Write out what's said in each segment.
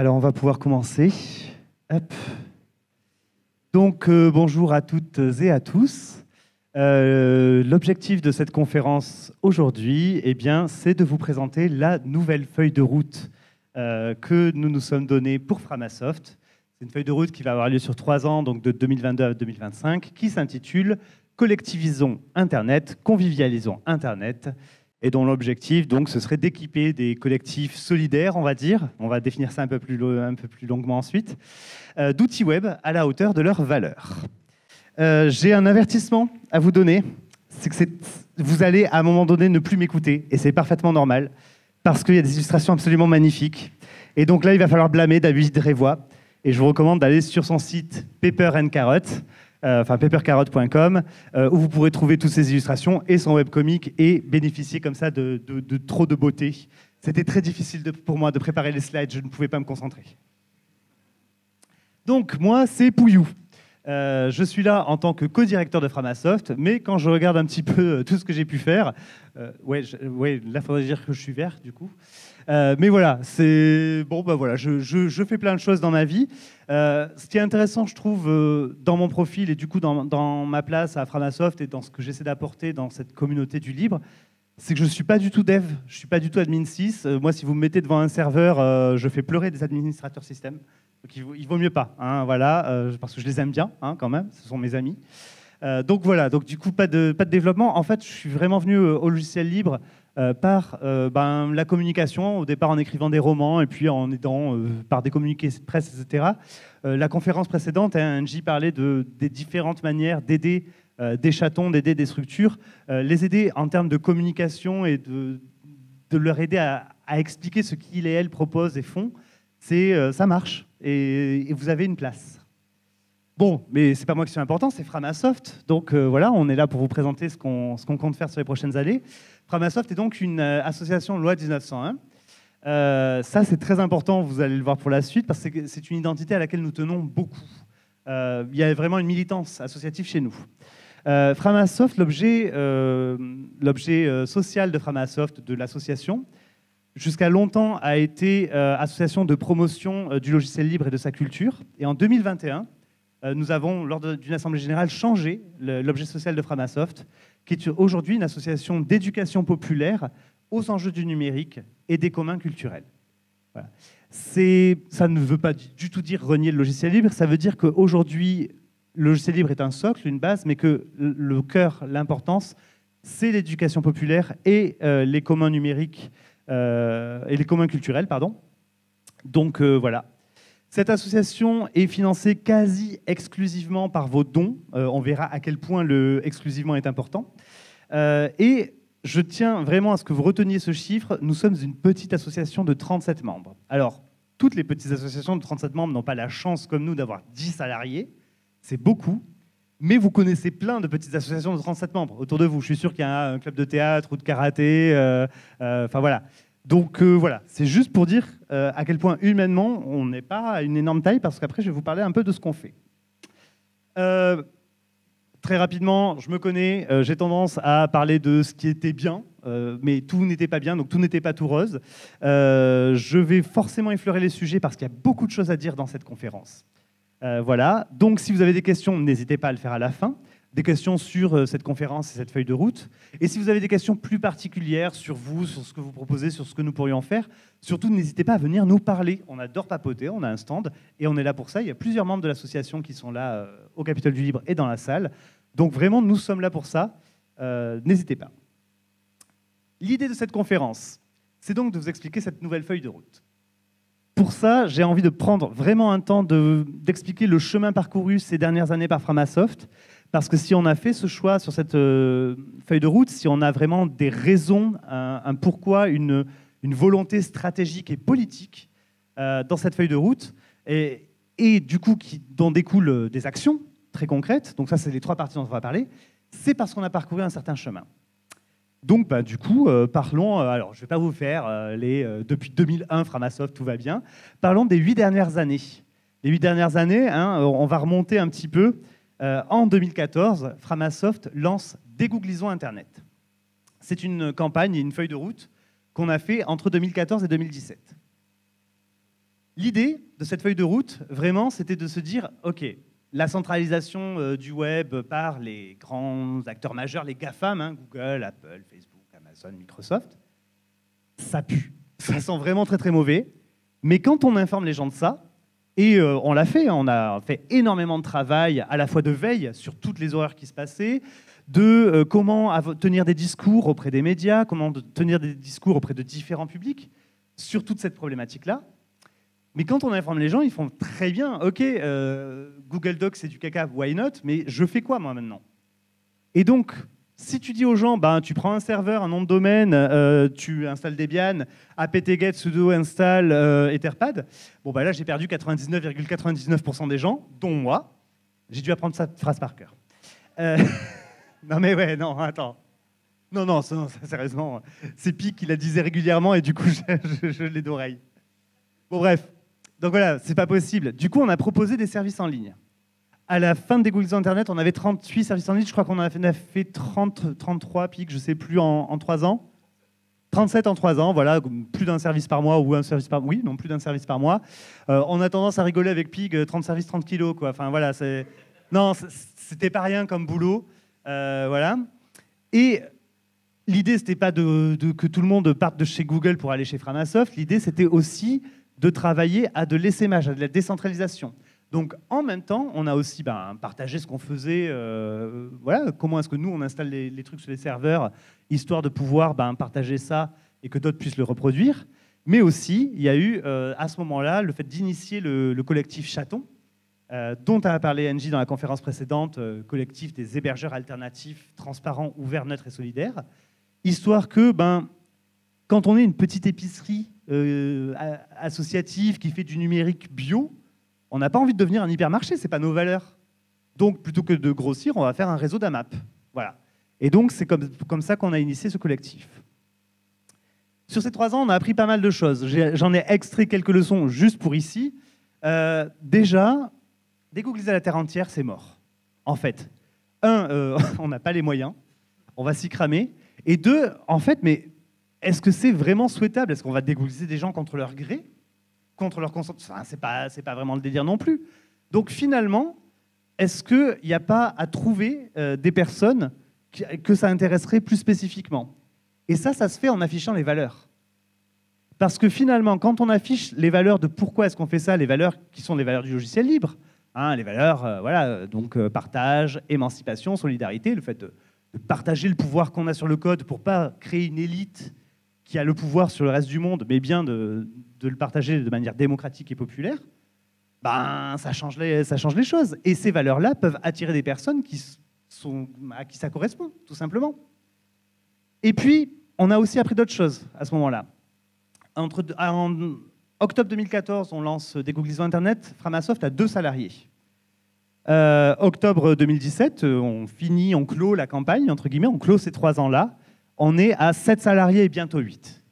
Alors, on va pouvoir commencer. Donc, euh, bonjour à toutes et à tous. Euh, L'objectif de cette conférence aujourd'hui, eh bien, c'est de vous présenter la nouvelle feuille de route euh, que nous nous sommes donnée pour Framasoft. C'est une feuille de route qui va avoir lieu sur trois ans, donc de 2022 à 2025, qui s'intitule Collectivisons Internet, convivialisons Internet et dont l'objectif, donc, ce serait d'équiper des collectifs solidaires, on va dire, on va définir ça un peu plus, un peu plus longuement ensuite, euh, d'outils web à la hauteur de leurs valeurs. Euh, J'ai un avertissement à vous donner, c'est que vous allez à un moment donné ne plus m'écouter, et c'est parfaitement normal, parce qu'il y a des illustrations absolument magnifiques. Et donc là, il va falloir blâmer David Révois, et je vous recommande d'aller sur son site Paper and Carrot, euh, enfin papercarrot.com, euh, où vous pourrez trouver toutes ces illustrations et son webcomic et bénéficier comme ça de, trop de beauté. C'était très difficile pour moi de préparer les slides, je ne pouvais pas me concentrer. Donc moi, c'est Pouillou. Euh, je suis là en tant que co-directeur de Framasoft, mais quand je regarde un petit peu tout ce que j'ai pu faire, ouais, ouais, là, il faudrait dire que je suis vert, du coup. Euh, mais voilà, c'est bon, bah voilà, je, je, fais plein de choses dans ma vie. Euh, ce qui est intéressant, je trouve, euh, dans mon profil et du coup dans, dans, ma place à Framasoft et dans ce que j'essaie d'apporter dans cette communauté du libre, c'est que je ne suis pas du tout dev, je ne suis pas du tout admin 6. moi, si vous me mettez devant un serveur, je fais pleurer des administrateurs système. Il vaut, vaut mieux pas, hein, voilà, parce que je les aime bien hein, quand même, ce sont mes amis. donc voilà, donc du coup, pas de, pas de développement. En fait, je suis vraiment venu au logiciel libre euh, par euh, ben, la communication, au départ en écrivant des romans et puis en aidant euh, par des communiqués de presse, etc. la conférence précédente, hein, Angie parlait de, des différentes manières d'aider des chatons, d'aider des structures, les aider en termes de communication et de, de leur aider à, expliquer ce qu'ils et elles proposent et font, c'est ça marche et, vous avez une place. Bon, mais c'est pas moi qui suis important, c'est Framasoft. Donc voilà, on est là pour vous présenter ce qu'on compte faire sur les prochaines années. Framasoft est donc une euh, association loi 1901. Euh, ça, c'est très important, vous allez le voir pour la suite, parce que c'est une identité à laquelle nous tenons beaucoup. Euh, il y a vraiment une militance associative chez nous. Framasoft, l'objet social de Framasoft, de l'association, jusqu'à longtemps a été association de promotion du logiciel libre et de sa culture. Et en 2021, nous avons, lors d'une assemblée générale, changé l'objet social de Framasoft qui est aujourd'hui une association d'éducation populaire aux enjeux du numérique et des communs culturels. Ça ne veut pas du tout dire renier le logiciel libre, ça veut dire qu'aujourd'hui, le logiciel libre est un socle, une base, mais que le cœur, l'importance, c'est l'éducation populaire et euh, les communs numériques euh, et les communs culturels, pardon. Donc euh, voilà, cette association est financée quasi exclusivement par vos dons. Euh, on verra à quel point le exclusivement est important. Euh, et je tiens vraiment à ce que vous reteniez ce chiffre. Nous sommes une petite association de 37 membres. Alors, toutes les petites associations de 37 membres n'ont pas la chance, comme nous, d'avoir 10 salariés. C'est beaucoup. Mais vous connaissez plein de petites associations de 37 membres autour de vous. Je suis sûr qu'il y a un club de théâtre ou de karaté. Euh, enfin voilà. Donc euh, voilà, c'est juste pour dire euh, à quel point humainement on n'est pas à une énorme taille, parce qu'après je vais vous parler un peu de ce qu'on fait. Euh, très rapidement, je me connais, j'ai tendance à parler de ce qui était bien, mais tout n'était pas bien, donc tout n'était pas tout rose. je vais forcément effleurer les sujets parce qu'il y a beaucoup de choses à dire dans cette conférence. voilà, donc si vous avez des questions, n'hésitez pas à le faire à la fin des questions sur euh, cette conférence et cette feuille de route. Et si vous avez des questions plus particulières sur vous, sur ce que vous proposez, sur ce que nous pourrions faire, surtout n'hésitez pas à venir nous parler. On adore papoter, on a un stand et on est là pour ça. Il y a plusieurs membres de l'association qui sont là euh, au Capitole du Libre et dans la salle. Donc vraiment, nous sommes là pour ça. Euh, n'hésitez pas. L'idée de cette conférence, c'est donc de vous expliquer cette nouvelle feuille de route. Pour ça, j'ai envie de prendre vraiment un temps d'expliquer le chemin parcouru ces dernières années par Framasoft, parce que si on a fait ce choix sur cette euh, feuille de route, si on a vraiment des raisons, un, pourquoi, une, volonté stratégique et politique euh, dans cette feuille de route, et, du coup qui, dont découlent euh, des actions très concrètes, donc ça c'est les trois parties dont on va parler, c'est parce qu'on a parcouru un certain chemin. Donc, bah, du coup, parlons. alors, je ne vais pas vous faire les depuis 2001, Framasoft, tout va bien. Parlons des huit dernières années. Les huit dernières années, hein, on va remonter un petit peu. Euh, en 2014, Framasoft lance Dégooglisons Internet. C'est une campagne et une feuille de route qu'on a fait entre 2014 et 2017. L'idée de cette feuille de route, vraiment, c'était de se dire, OK, la centralisation euh, du web par les grands acteurs majeurs, les GAFAM, hein, Google, Apple, Facebook, Amazon, Microsoft, ça pue. Ça sent vraiment très très mauvais. Mais quand on informe les gens de ça, et euh, on l'a fait, on a fait énormément de travail, à la fois de veille sur toutes les horreurs qui se passaient, de euh, comment tenir des discours auprès des médias, comment tenir des discours auprès de différents publics sur toute cette problématique-là. Mais quand on informe les gens, ils font très bien, ok, euh, Google Docs c'est du caca, why not? Mais je fais quoi moi maintenant? Et donc, si tu dis aux gens, ben, tu prends un serveur, un nom de domaine, euh, tu installes Debian, apt-get sudo install euh, etherpad, bon ben là j'ai perdu 99,99% des gens, dont moi. J'ai dû apprendre cette phrase par cœur. non mais ouais, non, attends. Non, non, sérieusement, c'est Pic qui la disait régulièrement et du coup je, je l'ai d'oreille. Bon bref, donc voilà, c'est pas possible. Du coup, on a proposé des services en ligne. À la fin de Google Internet, on avait 38 services en ligne. Je crois qu'on a fait 30, 33 pics, je sais plus, en, en 3 ans. 37 en 3 ans, voilà, plus d'un service par mois ou un service par oui, non, plus d'un service par mois. Euh, on a tendance à rigoler avec Pig, 30 services, 30 kilos, quoi. Enfin voilà, c'est non, c'était pas rien comme boulot, euh, voilà. Et l'idée, c'était pas de, que tout le monde parte de chez Google pour aller chez Framasoft. L'idée, c'était aussi de travailler à de l'essaimage, à de la décentralisation. Donc en même temps, on a aussi ben, partagé ce qu'on faisait, euh, voilà, comment est-ce que nous on installe les, trucs sur les serveurs, histoire de pouvoir ben, partager ça et que d'autres puissent le reproduire. Mais aussi, il y a eu euh, à ce moment-là le fait d'initier le, collectif Chaton, euh, dont a parlé Angie dans la conférence précédente, collectif des hébergeurs alternatifs, transparents, ouverts, neutres et solidaires, histoire que ben, quand on est une petite épicerie associative qui fait du numérique bio, on n'a pas envie de devenir un hypermarché, c'est pas nos valeurs. Donc plutôt que de grossir, on va faire un réseau d'AMAP. Voilà. Et donc c'est comme, ça qu'on a initié ce collectif. Sur ces trois ans, on a appris pas mal de choses. J'en ai, extrait quelques leçons juste pour ici. Euh, déjà, dégoogliser la terre entière, c'est mort. En fait, un, euh, on n'a pas les moyens, on va s'y cramer. Et deux, en fait, mais est-ce que c'est vraiment souhaitable? Est-ce qu'on va dégouliser des gens contre leur gré? Contre leur consentement enfin, C'est pas, pas vraiment le délire non plus. Donc finalement, est-ce qu'il n'y a pas à trouver euh, des personnes que ça intéresserait plus spécifiquement? Et ça, ça se fait en affichant les valeurs. Parce que finalement, quand on affiche les valeurs de pourquoi est-ce qu'on fait ça, les valeurs qui sont les valeurs du logiciel libre, hein, les valeurs, euh, voilà, donc euh, partage, émancipation, solidarité, le fait de, de partager le pouvoir qu'on a sur le code pour pas créer une élite qui a le pouvoir sur le reste du monde, mais bien de, le partager de manière démocratique et populaire, ben, ça, change les, ça change les choses. Et ces valeurs-là peuvent attirer des personnes qui sont, à qui ça correspond, tout simplement. Et puis, on a aussi appris d'autres choses à ce moment-là. Entre, en octobre 2014, on lance des Google Internet. Framasoft a deux salariés. Euh, octobre 2017, on finit, on clôt la campagne, entre guillemets, on clôt ces trois ans-là on est à 7 salariés et bientôt 8.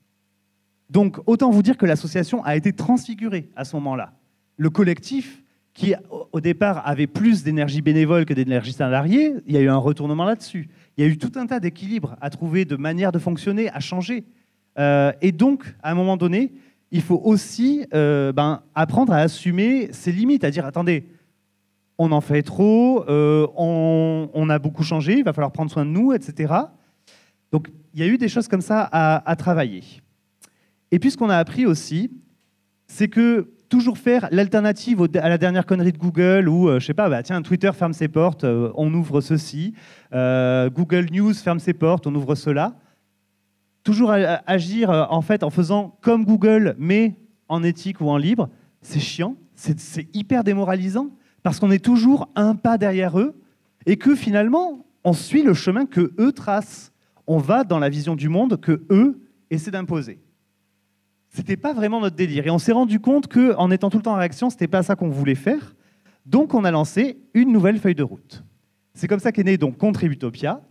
Donc autant vous dire que l'association a été transfigurée à ce moment-là. Le collectif, qui au départ avait plus d'énergie bénévole que d'énergie salariée, il y a eu un retournement là-dessus. Il y a eu tout un tas d'équilibres à trouver, de manières de fonctionner, à changer. Euh, et donc, à un moment donné, il faut aussi euh, ben, apprendre à assumer ses limites, à dire attendez, on en fait trop, euh, on, on, a beaucoup changé, il va falloir prendre soin de nous, etc. Donc il y a eu des choses comme ça à, travailler. Et puis ce qu'on a appris aussi, c'est que toujours faire l'alternative à la dernière connerie de Google où, euh, je sais pas, bah, tiens, Twitter ferme ses portes, euh, on ouvre ceci, euh, Google News ferme ses portes, on ouvre cela. Toujours agir en fait en faisant comme Google, mais en éthique ou en libre, c'est chiant, c'est hyper démoralisant parce qu'on est toujours un pas derrière eux et que finalement, on suit le chemin que eux tracent on va dans la vision du monde que eux essaient d'imposer. C'était pas vraiment notre délire. Et on s'est rendu compte qu'en étant tout le temps en réaction, c'était pas ça qu'on voulait faire. Donc on a lancé une nouvelle feuille de route. C'est comme ça qu'est né donc Contributopia,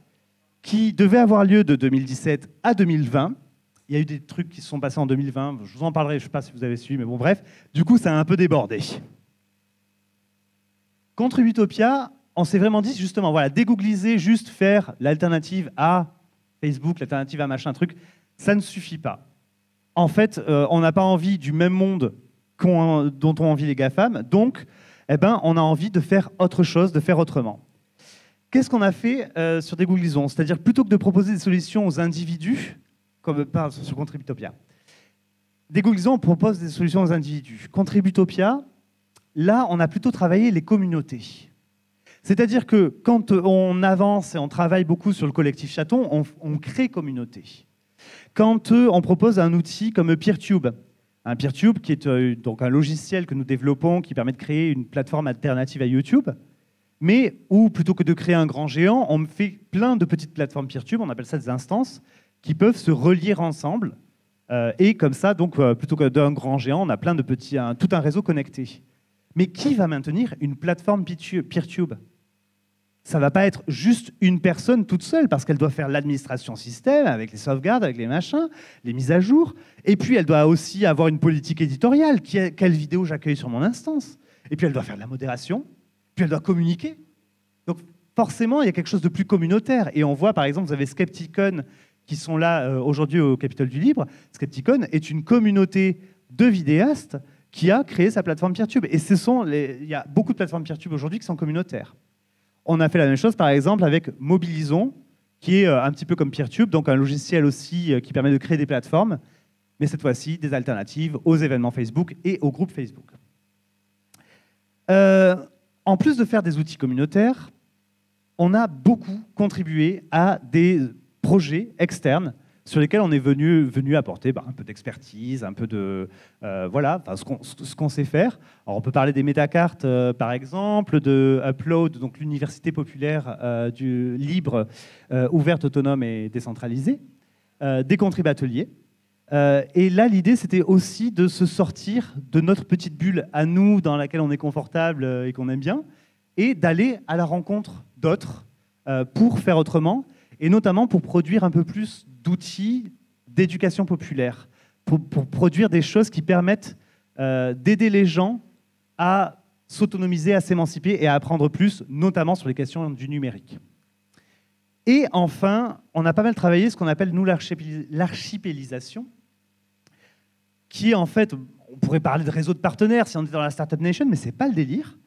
qui devait avoir lieu de 2017 à 2020. Il y a eu des trucs qui se sont passés en 2020, je vous en parlerai, je ne sais pas si vous avez suivi, mais bon bref, du coup ça a un peu débordé. Contributopia, on s'est vraiment dit justement, voilà, dégoogliser, juste faire l'alternative à Facebook, l'alternative à machin truc, ça ne suffit pas. En fait, euh, on n'a pas envie du même monde dont ont envie les GAFAM. Donc, eh ben, on a envie de faire autre chose, de faire autrement. Qu'est-ce qu'on a fait euh, sur des Googlizons C'est-à-dire, plutôt que de proposer des solutions aux individus, comme parle sur Contributopia, des propose des solutions aux individus. Contributopia, là, on a plutôt travaillé les communautés. C'est-à-dire que quand on avance et on travaille beaucoup sur le collectif chaton, on, on crée communauté. Quand on propose un outil comme PeerTube, un PeerTube qui est euh, donc un logiciel que nous développons qui permet de créer une plateforme alternative à YouTube, mais où plutôt que de créer un grand géant, on fait plein de petites plateformes PeerTube, on appelle ça des instances, qui peuvent se relier ensemble. Euh, et comme ça, donc, euh, plutôt que d'un grand géant, on a plein de petits, tout un réseau connecté. Mais qui va maintenir une plateforme PeerTube? Ça va pas être juste une personne toute seule, parce qu'elle doit faire l'administration système, avec les sauvegardes, avec les machins, les mises à jour. Et puis, elle doit aussi avoir une politique éditoriale. quelle vidéo j'accueille sur mon instance Et puis, elle doit faire de la modération. Puis, elle doit communiquer. Donc, forcément, il y a quelque chose de plus communautaire. Et on voit, par exemple, vous avez Skepticon qui sont là euh, aujourd'hui au Capitole du Libre. Skepticon est une communauté de vidéastes qui a créé sa plateforme PeerTube. Et ce sont il y a beaucoup de plateformes PeerTube aujourd'hui qui sont communautaires. On a fait la même chose, par exemple, avec Mobilisons, qui est euh, un petit peu comme PeerTube, donc un logiciel aussi euh, qui permet de créer des plateformes, mais cette fois-ci des alternatives aux événements Facebook et aux groupes Facebook. Euh, en plus de faire des outils communautaires, on a beaucoup contribué à des projets externes sur lesquels on est venu, apporter bah, un peu d'expertise, un peu de euh, voilà, ce qu'on sait faire. Alors on peut parler des métacartes euh, par exemple, de Upload, donc l'université populaire euh, du libre, ouverte, autonome et décentralisée, des contribateliers. et là, l'idée, c'était aussi de se sortir de notre petite bulle à nous, dans laquelle on est confortable et qu'on aime bien, et d'aller à la rencontre d'autres pour faire autrement, et notamment pour produire un peu plus d'outils d'éducation populaire, pour, produire des choses qui permettent euh, d'aider les gens à s'autonomiser, à s'émanciper et à apprendre plus, notamment sur les questions du numérique. Et enfin, on a pas mal travaillé ce qu'on appelle, nous, l'archipélisation, qui est en fait, on pourrait parler de réseau de partenaires si on est dans la Startup Nation, mais ce n'est pas le délire.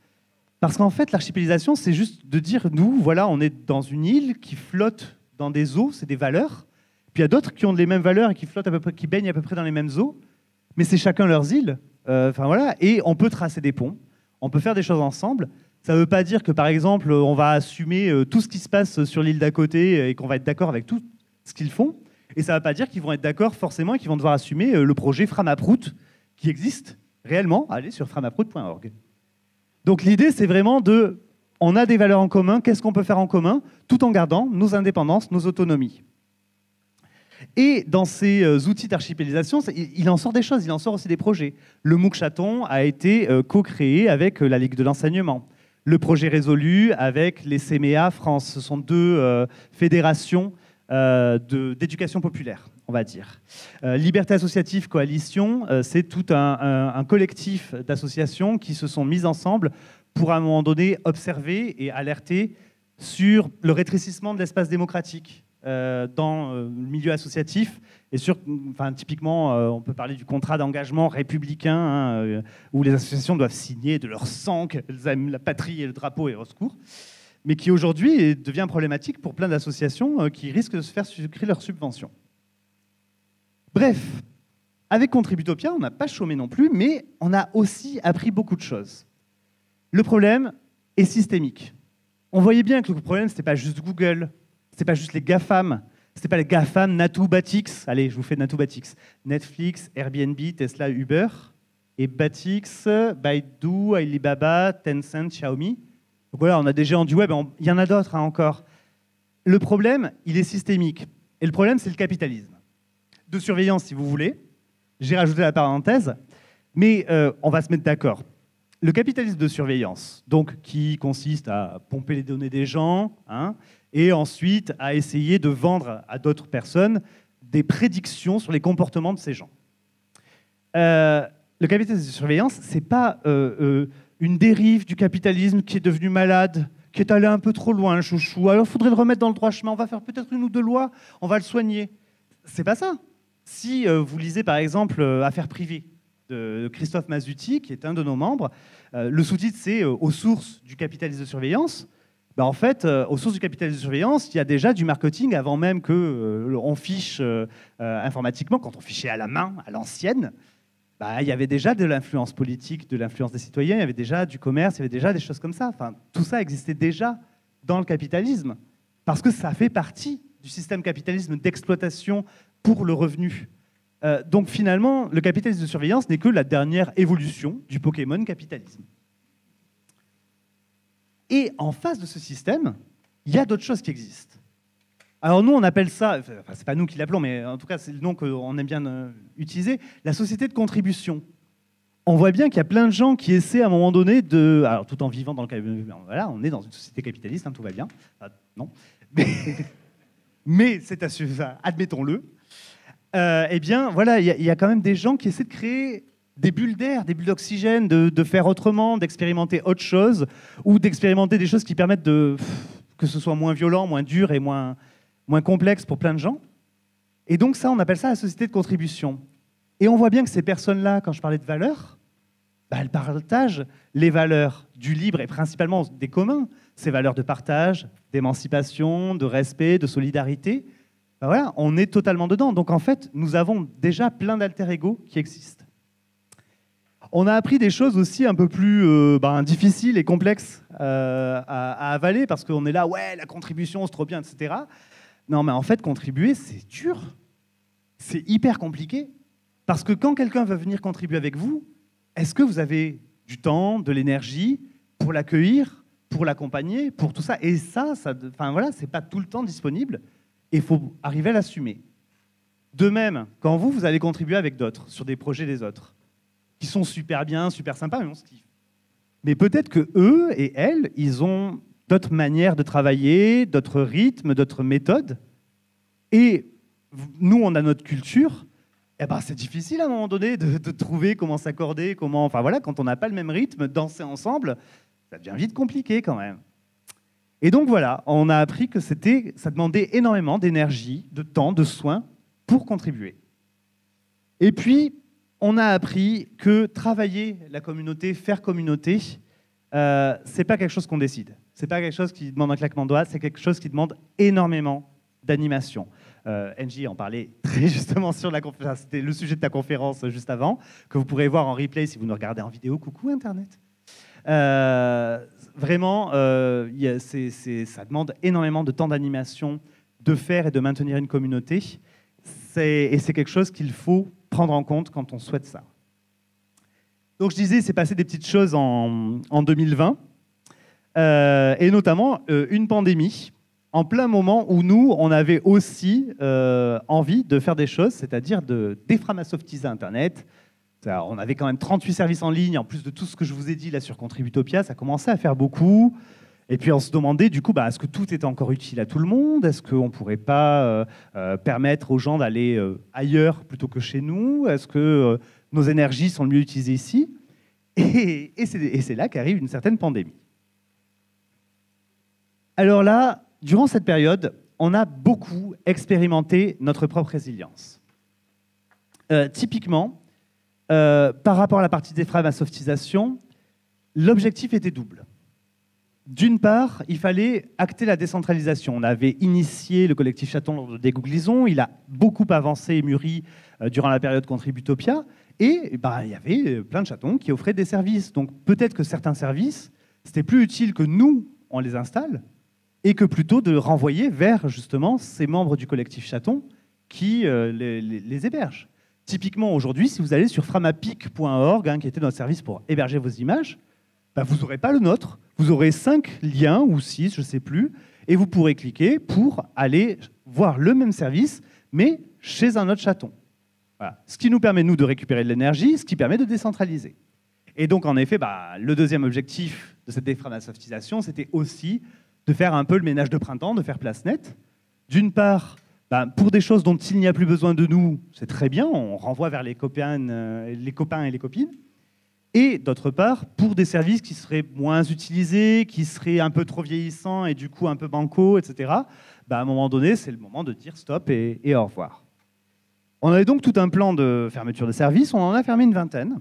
Parce qu'en fait, l'archipélisation, c'est juste de dire, nous, voilà, on est dans une île qui flotte dans des eaux, c'est des valeurs, puis il y a d'autres qui ont les mêmes valeurs et qui flottent qui baignent à peu près dans les mêmes eaux, mais c'est chacun leurs îles. Euh, enfin voilà, et on peut tracer des ponts, on peut faire des choses ensemble. Ça ne veut pas dire que par exemple on va assumer euh, tout ce qui se passe sur l'île d'à côté et qu'on va être d'accord avec tout ce qu'ils font. Et ça ne veut pas dire qu'ils vont être d'accord forcément et qu'ils vont devoir assumer euh, le projet Framaprout qui existe réellement. Allez sur framaprout.org. Donc l'idée c'est vraiment de, on a des valeurs en commun, qu'est-ce qu'on peut faire en commun, tout en gardant nos indépendances, nos autonomies. Et dans ces euh, outils d'archipélisation, il en sort des choses, il en sort aussi des projets. Le MOOC Chaton a été euh, co-créé avec euh, la Ligue de l'enseignement. Le projet résolu avec les CMEA France. Ce sont deux fédérations d'éducation populaire, on va dire. Liberté associative coalition, c'est tout un, un collectif d'associations qui se sont mises ensemble pour à un moment donné observer et alerter sur le rétrécissement de l'espace démocratique euh, dans euh, le milieu associatif. Et sur, enfin, typiquement, euh, on peut parler du contrat d'engagement républicain, hein, où les associations doivent signer de leur sang qu'elles aiment la patrie et le drapeau et au secours, mais qui aujourd'hui devient problématique pour plein d'associations qui risquent de se faire sucrer leurs subventions. Bref, avec Contributopia, on n'a pas chômé non plus, mais on a aussi appris beaucoup de choses. Le problème est systémique. On voyait bien que le problème, ce n'était pas juste Google, c'est pas juste les GAFAM, c'est pas les GAFAM, Batix. allez, je vous fais Batix. Netflix, Airbnb, Tesla, Uber, et Batix, Baidu, Alibaba, Tencent, Xiaomi. Donc voilà, on a des géants du web, il y en a d'autres hein, encore. Le problème, il est systémique. Et le problème, c'est le capitalisme. De surveillance, si vous voulez. J'ai rajouté la parenthèse. Mais euh, on va se mettre d'accord. Le capitalisme de surveillance, donc qui consiste à pomper les données des gens, hein, et ensuite à essayer de vendre à d'autres personnes des prédictions sur les comportements de ces gens. Euh, le capitalisme de surveillance, ce n'est pas euh, euh, une dérive du capitalisme qui est devenu malade, qui est allé un peu trop loin, chouchou. Alors il faudrait le remettre dans le droit chemin, on va faire peut-être une ou deux lois, on va le soigner. C'est pas ça. Si vous lisez par exemple Affaires privées, de Christophe Mazuti, qui est un de nos membres. le sous-titre, c'est Aux sources du capitalisme de surveillance. Ben, en fait, aux sources du capitalisme de surveillance, il y a déjà du marketing avant même que on fiche informatiquement, quand on fichait à la main, à l'ancienne. Bah, il y avait déjà de l'influence politique, de l'influence des citoyens, il y avait déjà du commerce, il y avait déjà des choses comme ça. Enfin, tout ça existait déjà dans le capitalisme, parce que ça fait partie du système capitalisme d'exploitation pour le revenu. Euh, donc finalement, le capitalisme de surveillance n'est que la dernière évolution du Pokémon capitalisme. Et en face de ce système, il y a d'autres choses qui existent. Alors nous, on appelle ça, enfin, c'est pas nous qui l'appelons, mais en tout cas c'est le nom qu'on aime bien euh, utiliser, la société de contribution. On voit bien qu'il y a plein de gens qui essaient à un moment donné de, alors tout en vivant dans le voilà, on est dans une société capitaliste, hein, tout va bien, non, mais, mais c'est admettons-le. Euh, eh bien, voilà, il y, a quand même des gens qui essaient de créer des bulles d'air, des bulles d'oxygène, de, faire autrement, d'expérimenter autre chose, ou d'expérimenter des choses qui permettent de que ce soit moins violent, moins dur et moins, moins complexe pour plein de gens. Et donc ça, on appelle ça la société de contribution. Et on voit bien que ces personnes-là, quand je parlais de valeurs, bah, elles partagent les valeurs du libre et principalement des communs, ces valeurs de partage, d'émancipation, de respect, de solidarité. Bah, voilà, on est totalement dedans. Donc en fait, nous avons déjà plein d'alter-ego qui existent. On a appris des choses aussi un peu plus euh, bah, difficiles et complexes euh, à, à, avaler parce qu'on est là, ouais, la contribution, c'est trop bien, etc. Non, mais en fait, contribuer, c'est dur. C'est hyper compliqué. Parce que quand quelqu'un veut venir contribuer avec vous, est-ce que vous avez du temps, de l'énergie pour l'accueillir, pour l'accompagner, pour tout ça? Et ça, ça enfin voilà, c'est pas tout le temps disponible. Et il faut arriver à l'assumer. De même, quand vous, vous allez contribuer avec d'autres, sur des projets des autres, qui sont super bien, super sympas, mais on se kiffe. Mais peut-être que eux et elles, ils ont d'autres manières de travailler, d'autres rythmes, d'autres méthodes. Et nous, on a notre culture. Eh ben, c'est difficile à un moment donné de, trouver comment s'accorder, comment. Enfin voilà, quand on n'a pas le même rythme, danser ensemble, ça devient vite compliqué quand même. Et donc voilà, on a appris que ça demandait énormément d'énergie, de temps, de soins pour contribuer. Et puis, on a appris que travailler la communauté, faire communauté, euh, c'est pas quelque chose qu'on décide. C'est pas quelque chose qui demande un claquement de doigts, c'est quelque chose qui demande énormément d'animation. Euh, NJ en parlait très justement sur la conférence, c'était le sujet de ta conférence juste avant, que vous pourrez voir en replay si vous nous regardez en vidéo. Coucou Internet. Euh, vraiment, euh, ça demande énormément de temps d'animation, de faire et de maintenir une communauté. Et c'est quelque chose qu'il faut prendre en compte quand on souhaite ça. Donc je disais, c'est passé des petites choses en, 2020, euh, et notamment une pandémie, en plein moment où nous, on avait aussi envie de faire des choses, c'est-à-dire de déframasoftiser Internet. On avait quand même 38 services en ligne, en plus de tout ce que je vous ai dit là sur Contributopia, ça commençait à faire beaucoup. Et puis on se demandait du coup, bah, est-ce que tout est encore utile à tout le monde? Est-ce qu'on ne pourrait pas permettre aux gens d'aller ailleurs plutôt que chez nous? Est-ce que nos énergies sont mieux utilisées ici? Et, c'est là qu'arrive une certaine pandémie. Alors là, durant cette période, on a beaucoup expérimenté notre propre résilience. Euh, typiquement, euh, par rapport à la partie des frames à softisation, l'objectif était double. D'une part, il fallait acter la décentralisation. On avait initié le collectif Chaton lors de Dégouglisons, il a beaucoup avancé et mûri euh, durant la période Contributopia, et bah, il y avait plein de chatons qui offraient des services. Donc peut-être que certains services, c'était plus utile que nous, on les installe, et que plutôt de renvoyer vers justement ces membres du collectif chaton qui euh, les, hébergent. Typiquement aujourd'hui, si vous allez sur framapic.org, hein, qui était notre service pour héberger vos images, bah, vous n'aurez pas le nôtre. Vous aurez cinq liens ou six, je ne sais plus, et vous pourrez cliquer pour aller voir le même service, mais chez un autre chaton. Ce qui nous permet, nous, de récupérer de l'énergie, ce qui permet de décentraliser. Et donc, en effet, bah, le deuxième objectif de cette déframasoftisation, c'était aussi de faire un peu le ménage de printemps, de faire place nette. D'une part, bah, pour des choses dont il n'y a plus besoin de nous, c'est très bien, on renvoie vers les copains, euh, les copains et les copines. Et d'autre part, pour des services qui seraient moins utilisés, qui seraient un peu trop vieillissants et du coup un peu banco, etc., bah, à un moment donné, c'est le moment de dire stop et au revoir. On avait donc tout un plan de fermeture de services, on en a fermé une vingtaine.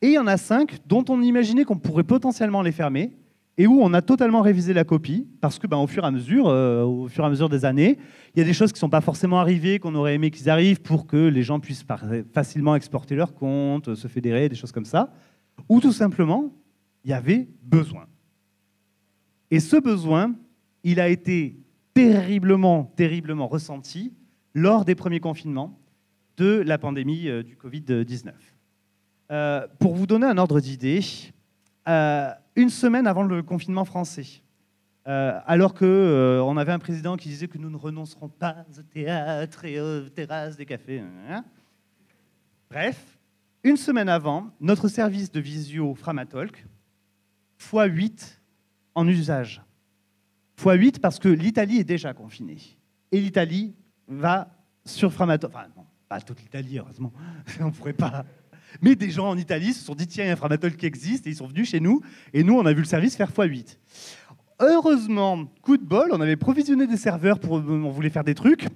Et il y en a cinq dont on imaginait qu'on pourrait potentiellement les fermer et où on a totalement révisé la copie parce que, ben, au fur et à mesure, euh, au fur et à mesure des années, il y a des choses qui ne sont pas forcément arrivées, qu'on aurait aimé qu'ils arrivent pour que les gens puissent facilement exporter leurs comptes, se fédérer, des choses comme ça, ou tout simplement, il y avait besoin. Et ce besoin, il a été terriblement, terriblement ressenti lors des premiers confinements de la pandémie euh, du Covid-19. Euh, pour vous donner un ordre d'idée, euh, une semaine avant le confinement français, euh, alors qu'on on avait un président qui disait que nous ne renoncerons pas au théâtre et aux terrasses des cafés. Hein. Bref, une semaine avant, notre service de visio Framatalk, x8 en usage. x8 parce que l'Italie est déjà confinée. Et l'Italie va sur Framatalk. Enfin, non, pas toute l'Italie, heureusement. On ne pourrait pas mais des gens en Italie se sont dit tiens, il y a un Framatol qui existe et ils sont venus chez nous. Et nous, on a vu le service faire x8. Heureusement, coup de bol, on avait provisionné des serveurs pour on voulait faire des trucs.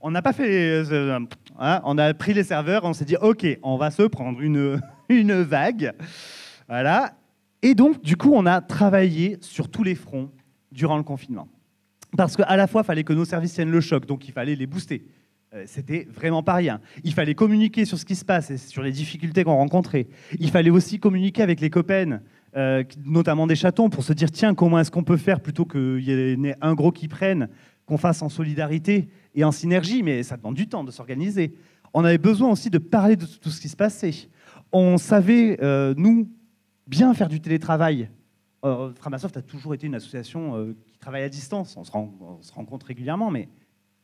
On n'a pas fait, euh, hein, on a pris les serveurs, on s'est dit ok, on va se prendre une, une vague, voilà. Et donc du coup, on a travaillé sur tous les fronts durant le confinement, parce qu'à la fois, il fallait que nos services tiennent le choc, donc il fallait les booster. Euh, c'était vraiment pas rien. Il fallait communiquer sur ce qui se passe et sur les difficultés qu'on rencontrait. Il fallait aussi communiquer avec les copains, euh, notamment des chatons, pour se dire tiens, comment est-ce qu'on peut faire plutôt qu'il y ait un gros qui prenne, qu'on fasse en solidarité et en synergie, mais ça demande du temps de s'organiser. On avait besoin aussi de parler de tout ce qui se passait. On savait, euh, nous, bien faire du télétravail. Framasoft a toujours été une association qui travaille à distance. On se, on se rencontre régulièrement, mais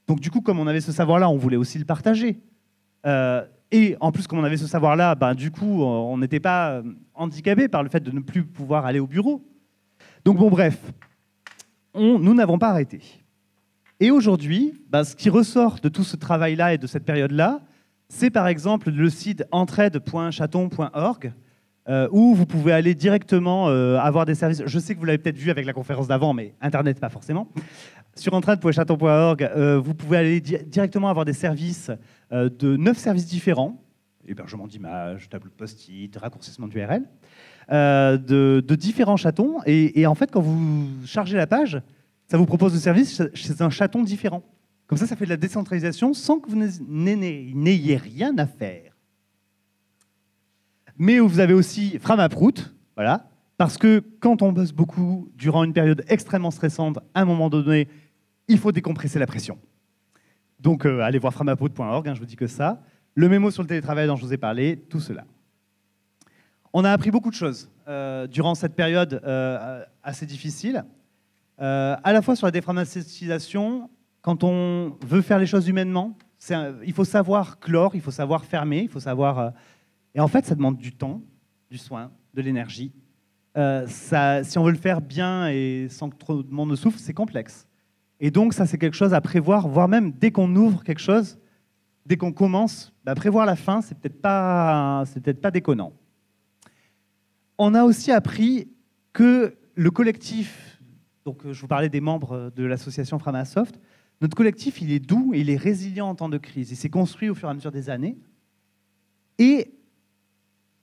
donc du coup, comme on avait ce savoir-là, on voulait aussi le partager. Euh, et en plus, comme on avait ce savoir-là, ben, du coup, on n'était pas euh, handicapé par le fait de ne plus pouvoir aller au bureau. Donc bon, bref, nous n'avons pas arrêté. Et aujourd'hui, ben, ce qui ressort de tout ce travail-là et de cette période-là, c'est par exemple le site entraide.chaton.org, euh, où vous pouvez aller directement avoir des services. Je sais que vous l'avez peut-être vu avec la conférence d'avant, mais Internet pas forcément. Sur entraide.chaton.org, euh, vous pouvez aller directement avoir des services euh, de neuf services différents hébergement d'images, tableau post-it, raccourcissement d'URL, euh, de, de, différents chatons. Et, en fait, quand vous chargez la page, ça vous propose le service chez un chaton différent. Comme ça, ça fait de la décentralisation sans que vous n'ayez rien à faire. Mais vous avez aussi Framaprout, voilà, parce que quand on bosse beaucoup durant une période extrêmement stressante, à un moment donné, il faut décompresser la pression. Donc euh, allez voir framapout.org, hein, je vous dis que ça. Le mémo sur le télétravail dont je vous ai parlé, tout cela. On a appris beaucoup de choses euh, durant cette période euh, assez difficile, à la fois sur la dépharmacisation, quand on veut faire les choses humainement, il faut savoir clore, il faut savoir fermer, il faut savoir... et en fait, ça demande du temps, du soin, de l'énergie. si on veut le faire bien et sans que trop de monde ne souffre, c'est complexe. Et donc, ça, c'est quelque chose à prévoir, voire même dès qu'on ouvre quelque chose, dès qu'on commence, bah, prévoir la fin, c'est peut-être pas, peut pas déconnant. On a aussi appris que le collectif, donc je vous parlais des membres de l'association Framasoft, notre collectif, il est doux et il est résilient en temps de crise. Il s'est construit au fur et à mesure des années. Et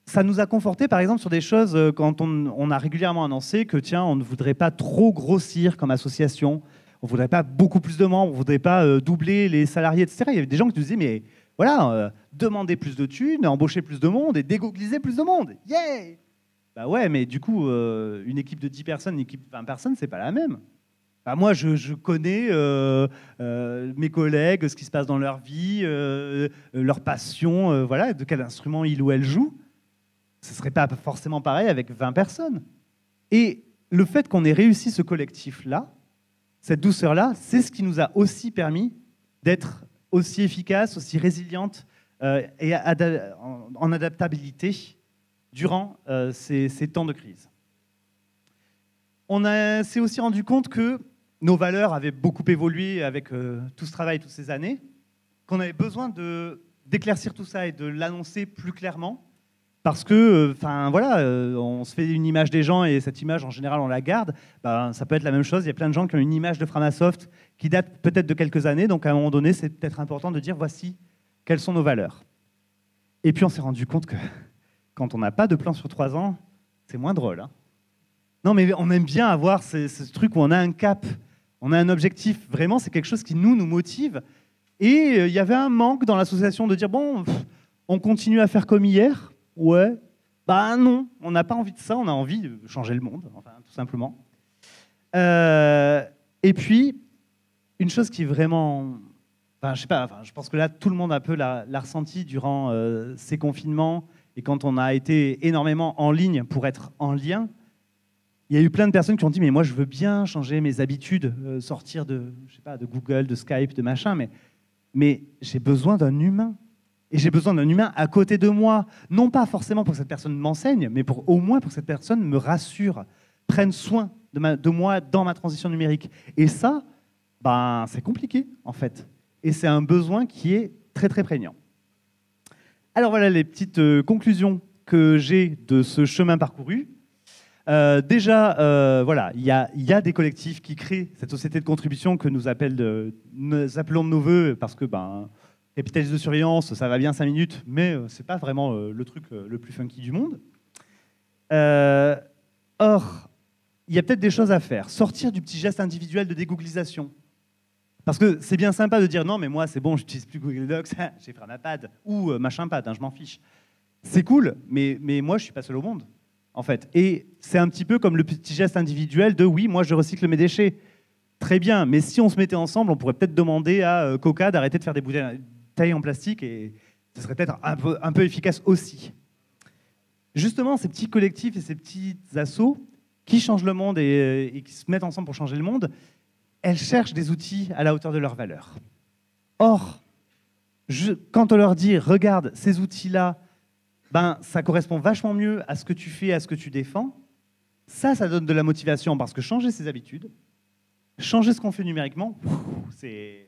ça nous a conforté, par exemple, sur des choses euh, quand on, on, a régulièrement annoncé que, tiens, on ne voudrait pas trop grossir comme association, on voudrait pas beaucoup plus de membres, on voudrait pas euh, doubler les salariés, etc. Il y avait des gens qui nous disaient, mais voilà, euh, demander plus de thunes, embaucher plus de monde et dégogliser plus de monde. Yeah Bah ouais, mais du coup, euh, une équipe de 10 personnes, une équipe de 20 personnes, c'est pas la même. Bah moi, je, connais mes collègues, ce qui se passe dans leur vie, leur passion, voilà, de quel instrument ils ou elles jouent. Ce ne serait pas forcément pareil avec 20 personnes. Et le fait qu'on ait réussi ce collectif-là, cette douceur-là, c'est ce qui nous a aussi permis d'être aussi efficace, aussi résiliente euh, et en, adaptabilité durant euh, ces, temps de crise. On s'est aussi rendu compte que nos valeurs avaient beaucoup évolué avec euh, tout ce travail, toutes ces années, qu'on avait besoin d'éclaircir tout ça et de l'annoncer plus clairement parce que, enfin voilà, euh, on se fait une image des gens et cette image en général on la garde. Ben, ça peut être la même chose. Il y a plein de gens qui ont une image de Framasoft qui date peut-être de quelques années. Donc à un moment donné, c'est peut-être important de dire voici quelles sont nos valeurs. Et puis on s'est rendu compte que quand on n'a pas de plan sur trois ans, c'est moins drôle. Hein. non, mais on aime bien avoir ce, ce, truc où on a un cap, on a un objectif. Vraiment, c'est quelque chose qui nous, nous motive. Et euh, il y avait un manque dans l'association de dire, bon, on continue à faire comme hier Ouais. Bah non, on n'a pas envie de ça, on a envie de changer le monde, enfin, tout simplement. Euh, et puis, une chose qui est vraiment Enfin, je sais pas, enfin, je pense que là, tout le monde un peu l'a, ressenti durant euh, ces confinements et quand on a été énormément en ligne pour être en lien. Il y a eu plein de personnes qui ont dit mais moi je veux bien changer mes habitudes, euh, sortir de, je sais pas, de Google, de Skype, de machin, mais, mais j'ai besoin d'un humain. Et j'ai besoin d'un humain à côté de moi, non pas forcément pour que cette personne m'enseigne, mais pour au moins pour que cette personne me rassure, prenne soin de, moi dans ma transition numérique. Et ça, ben, c'est compliqué en fait et c'est un besoin qui est très très prégnant. Alors voilà les petites euh, conclusions que j'ai de ce chemin parcouru. Euh, déjà, euh, voilà, il y, a des collectifs qui créent cette société de contribution que nous, nous appelons de nos voeux parce que ben, capitalisme de surveillance, ça va bien cinq minutes, mais ce n'est pas vraiment le truc le plus funky du monde. or, il y a peut-être des choses à faire. Sortir du petit geste individuel de dégooglisation. Parce que c'est bien sympa de dire non, mais moi c'est bon, je n'utilise plus Google Docs, j'ai pad ou euh, machin pad, hein, je m'en fiche. C'est cool, mais, mais moi je suis pas seul au monde, en fait. Et c'est un petit peu comme le petit geste individuel de oui, moi je recycle mes déchets. Très bien, mais si on se mettait ensemble, on pourrait peut-être demander à euh, Coca d'arrêter de faire des bouteilles en plastique et ce serait peut-être un peu, efficace aussi. Justement, ces petits collectifs et ces petits assos qui changent le monde et, et qui se mettent ensemble pour changer le monde, elles cherchent des outils à la hauteur de leurs valeurs. Or, quand on leur dit, regarde, ces outils-là, ben, ça correspond vachement mieux à ce que tu fais, à ce que tu défends, ça, ça donne de la motivation parce que changer ses habitudes, changer ce qu'on fait numériquement, c'est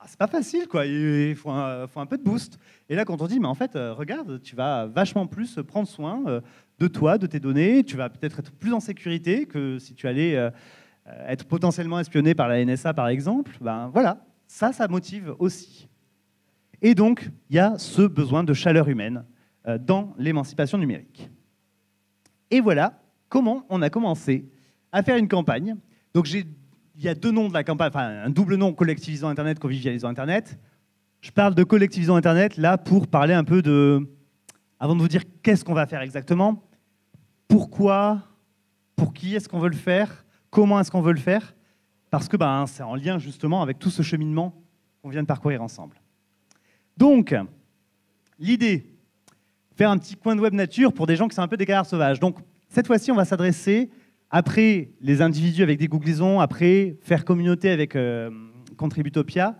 ah, c'est pas facile, quoi. Il faut un, faut un, peu de boost. Et là, quand on dit, mais en fait, euh, regarde, tu vas vachement plus prendre soin euh, de toi, de tes données, tu vas peut-être être plus en sécurité que si tu allais euh, être potentiellement espionné par la NSA, par exemple, ben voilà, ça, ça motive aussi. Et donc, il y a ce besoin de chaleur humaine dans l'émancipation numérique. Et voilà comment on a commencé à faire une campagne. Donc, il y a deux noms de la campagne, enfin un double nom, collectivisant Internet, convivialisant Internet. Je parle de collectivisant Internet là pour parler un peu de, avant de vous dire qu'est-ce qu'on va faire exactement, pourquoi, pour qui est-ce qu'on veut le faire, Comment est-ce qu'on veut le faire Parce que ben, c'est en lien justement avec tout ce cheminement qu'on vient de parcourir ensemble. Donc, l'idée, faire un petit coin de web nature pour des gens qui sont un peu des carrières sauvages. Donc, cette fois-ci, on va s'adresser, après les individus avec des googlisons, après faire communauté avec euh, Contributopia,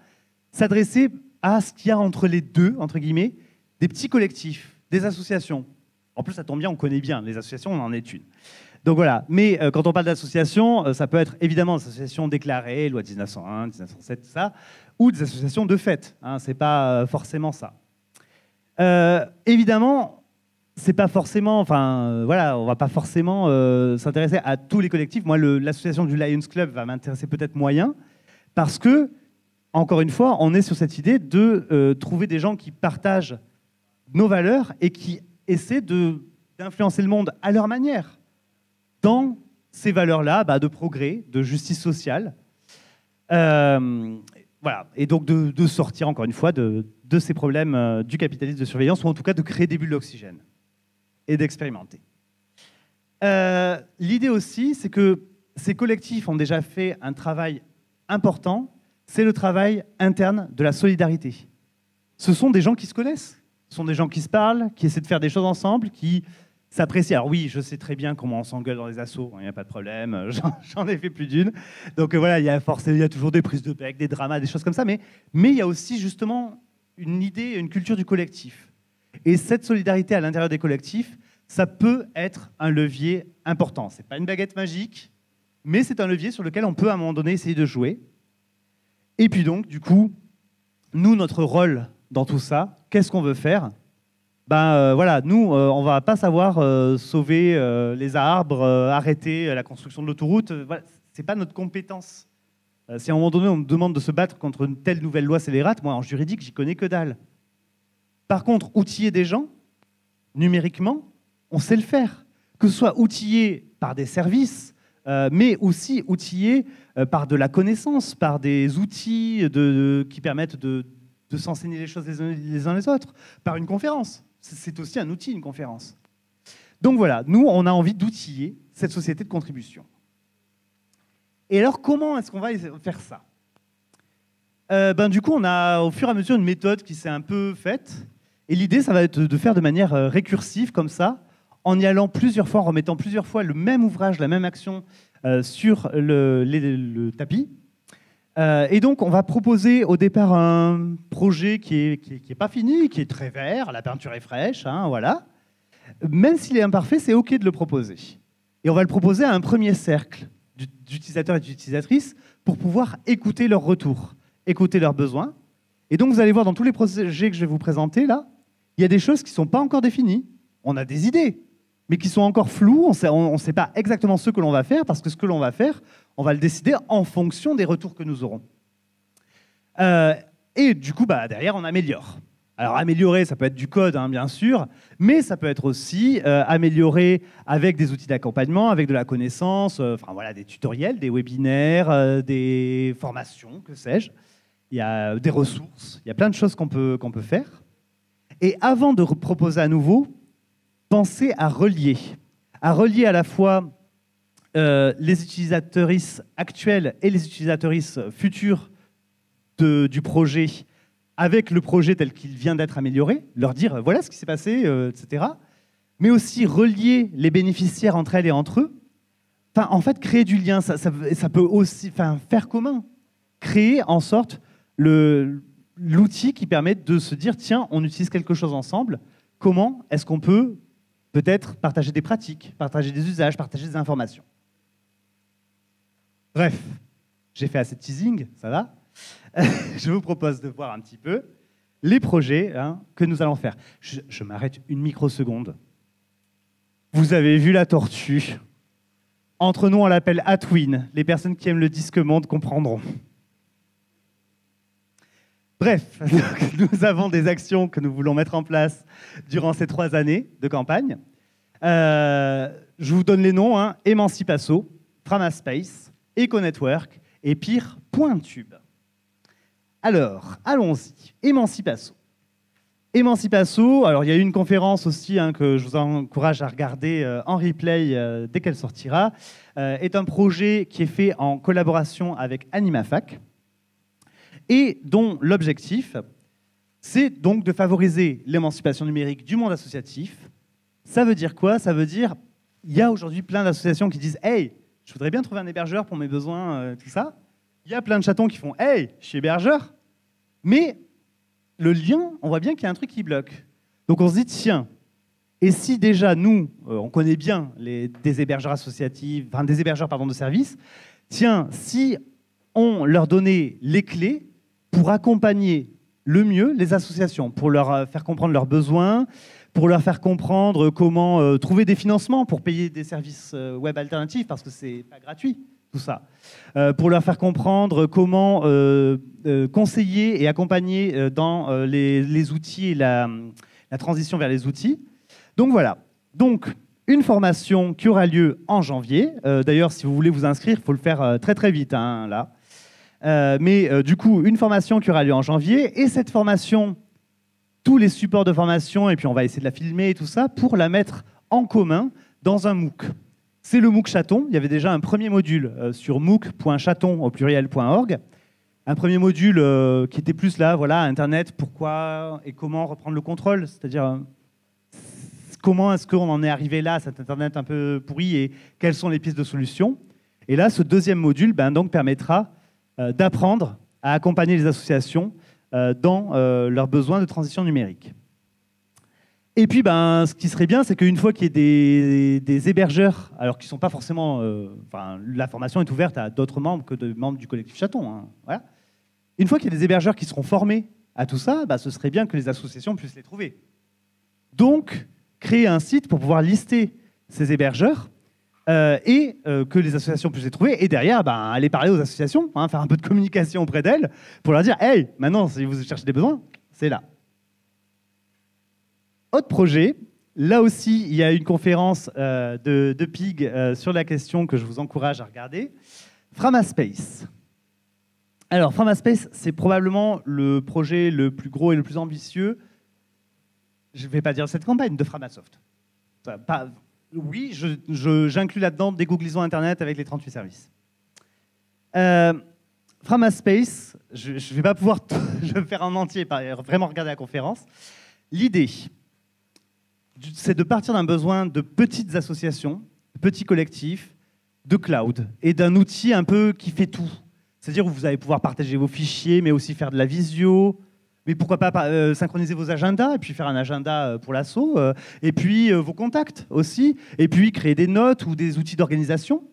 s'adresser à ce qu'il y a entre les deux, entre guillemets, des petits collectifs, des associations. En plus, ça tombe bien, on connaît bien les associations, on en est une. Donc voilà. Mais euh, quand on parle d'association, euh, ça peut être évidemment des associations déclarées, loi 1901, 1907, tout ça, ou des associations de fait. Hein, c'est pas forcément ça. évidemment, c'est pas forcément, enfin voilà, on va pas forcément s'intéresser à tous les collectifs. Moi, l'association du Lions Club va m'intéresser peut-être moyen, parce que encore une fois, on est sur cette idée de trouver des gens qui partagent nos valeurs et qui essaient d'influencer le monde à leur manière dans ces valeurs-là bah, de progrès, de justice sociale. Euh, voilà. Et donc de, sortir, encore une fois, de, ces problèmes euh, du capitalisme de surveillance, ou en tout cas de créer des bulles d'oxygène et d'expérimenter. Euh, l'idée aussi, c'est que ces collectifs ont déjà fait un travail important, c'est le travail interne de la solidarité. Ce sont des gens qui se connaissent, ce sont des gens qui se parlent, qui essaient de faire des choses ensemble, qui s'apprécier. Alors oui, je sais très bien comment on s'engueule dans les assauts, il n'y a pas de problème, j'en ai fait plus d'une. Donc euh, voilà, il y, a forcément, il y a toujours des prises de bec, des dramas, des choses comme ça, mais, mais il y a aussi justement une idée, une culture du collectif. Et cette solidarité à l'intérieur des collectifs, ça peut être un levier important. Ce n'est pas une baguette magique, mais c'est un levier sur lequel on peut à un moment donné essayer de jouer. Et puis donc, du coup, nous, notre rôle dans tout ça, qu'est-ce qu'on veut faire? Ben euh, voilà, nous, euh, on va pas savoir euh, sauver les arbres, arrêter la construction de l'autoroute. Voilà, c'est pas notre compétence. si à un moment donné on me demande de se battre contre une telle nouvelle loi scélérate, moi en juridique j'y connais que dalle. Par contre, outiller des gens, numériquement, on sait le faire. Que ce soit outillé par des services, euh, mais aussi outillé euh, par de la connaissance, par des outils qui permettent de, s'enseigner les choses les uns les autres, par une conférence. C'est aussi un outil, une conférence. Donc voilà, nous, on a envie d'outiller cette société de contribution. Et alors, comment est-ce qu'on va faire ça? Euh, ben, Du coup, on a au fur et à mesure une méthode qui s'est un peu faite. Et l'idée, ça va être de faire de manière euh, récursive, comme ça, en y allant plusieurs fois, en remettant plusieurs fois le même ouvrage, la même action euh, sur le, tapis. et donc, on va proposer au départ un projet qui n'est qui, est pas fini, qui est très vert, la peinture est fraîche, hein, voilà. Même s'il est imparfait, c'est OK de le proposer. Et on va le proposer à un premier cercle d'utilisateurs et d'utilisatrices pour pouvoir écouter leurs retours, écouter leurs besoins. Et donc, vous allez voir dans tous les projets que je vais vous présenter, là, il y a des choses qui ne sont pas encore définies. On a des idées, mais qui sont encore floues. On ne sait pas exactement ce que l'on va faire, parce que ce que l'on va faire, on va le décider en fonction des retours que nous aurons. Euh, et du coup, bah, derrière, on améliore. Alors améliorer, ça peut être du code, hein, bien sûr, mais ça peut être aussi euh, amélioré avec des outils d'accompagnement, avec de la connaissance, euh, enfin voilà, des tutoriels, des webinaires, des formations, que sais-je. Il y a des ressources, il y a plein de choses qu'on peut faire. Et avant de proposer à nouveau, pensez à relier. À relier à la fois les utilisateurs actuels et les utilisateurs futurs du projet avec le projet tel qu'il vient d'être amélioré, leur dire voilà ce qui s'est passé, euh, etc. Mais aussi relier les bénéficiaires entre elles et entre eux. Enfin, en fait, créer du lien, ça, peut aussi enfin, faire commun. Créer en sorte l'outil qui permet de se dire tiens, on utilise quelque chose ensemble. Comment est-ce qu'on peut peut-être partager des pratiques, partager des usages, partager des informations? Bref, j'ai fait assez de teasing, ça va? Je vous propose de voir un petit peu les projets hein, que nous allons faire. Je, m'arrête une microseconde. Vous avez vu la tortue. Entre nous, on l'appelle Atwin. Les personnes qui aiment le disque monde comprendront. Bref, nous avons des actions que nous voulons mettre en place durant ces trois années de campagne. Euh, je vous donne les noms hein. Emancipasso, Framaspace, EcoNetwork et pire, PointTube. Alors, allons-y. Emancipasso. Emancipasso, alors il y a eu une conférence aussi hein, que je vous encourage à regarder euh, en replay euh, dès qu'elle sortira, est un projet qui est fait en collaboration avec AnimaFac et dont l'objectif, c'est donc de favoriser l'émancipation numérique du monde associatif. Ça veut dire quoi? Ça veut dire, il y a aujourd'hui plein d'associations qui disent Hey, je voudrais bien trouver un hébergeur pour mes besoins, tout ça. Il y a plein de chatons qui font Hey, je suis hébergeur. Mais le lien, on voit bien qu'il y a un truc qui bloque. Donc on se dit Tiens, et si déjà nous, euh, on connaît bien les, des hébergeurs associatifs, enfin des hébergeurs pardon, de services, tiens, si on leur donnait les clés pour accompagner le mieux les associations, pour leur euh, faire comprendre leurs besoins, pour leur faire comprendre comment euh, trouver des financements pour payer des services web alternatifs, parce que c'est pas gratuit tout ça, euh, pour leur faire comprendre comment euh, euh, conseiller et accompagner dans les, outils et la, transition vers les outils. Donc voilà. Donc une formation qui aura lieu en janvier. D'ailleurs, si vous voulez vous inscrire, il faut le faire très très vite hein, là. Mais du coup, une formation qui aura lieu en janvier et cette formation, tous les supports de formation et puis on va essayer de la filmer et tout ça pour la mettre en commun dans un MOOC c'est le MOOC Chaton. Il y avait déjà un premier module euh, sur mooc.chaton au pluriel.org. Un premier module euh, qui était plus là, voilà, Internet, pourquoi et comment reprendre le contrôle, c'est-à-dire euh, comment est-ce qu'on en est arrivé là, cet Internet un peu pourri, et quelles sont les pistes de solutions. Et là, ce deuxième module ben, donc, permettra d'apprendre à accompagner les associations dans leurs besoins de transition numérique. Et puis, ben, ce qui serait bien, c'est qu'une fois qu'il y ait des, hébergeurs, alors qu'ils ne sont pas forcément. Euh, enfin, la formation est ouverte à d'autres membres que de membres du collectif Chaton. Hein. Une fois qu'il y a des hébergeurs qui seront formés à tout ça, ben, ce serait bien que les associations puissent les trouver. Donc, créer un site pour pouvoir lister ces hébergeurs euh, et euh, que les associations puissent les trouver. Et derrière, ben, aller parler aux associations, hein, faire un peu de communication auprès d'elles pour leur dire Hey, maintenant, si vous cherchez des besoins, c'est là. Autre projet, là aussi, il y a une conférence euh, de, PIG sur la question que je vous encourage à regarder. Framaspace. Alors, Framaspace, c'est probablement le projet le plus gros et le plus ambitieux, je ne vais pas dire cette campagne, de Framasoft. Oui, j'inclus là-dedans des googlisons Internet avec les 38 services. Euh, Framaspace, je ne vais pas pouvoir je vais faire en entier, vraiment regarder la conférence. L'idée, c'est de partir d'un besoin de petites associations, de petits collectifs, de cloud et d'un outil un peu qui fait tout. C'est-à-dire où vous allez pouvoir partager vos fichiers, mais aussi faire de la visio, mais pourquoi pas euh, synchroniser vos agendas et puis faire un agenda euh, pour l'assaut, euh, et puis vos contacts aussi, et puis créer des notes ou des outils d'organisation.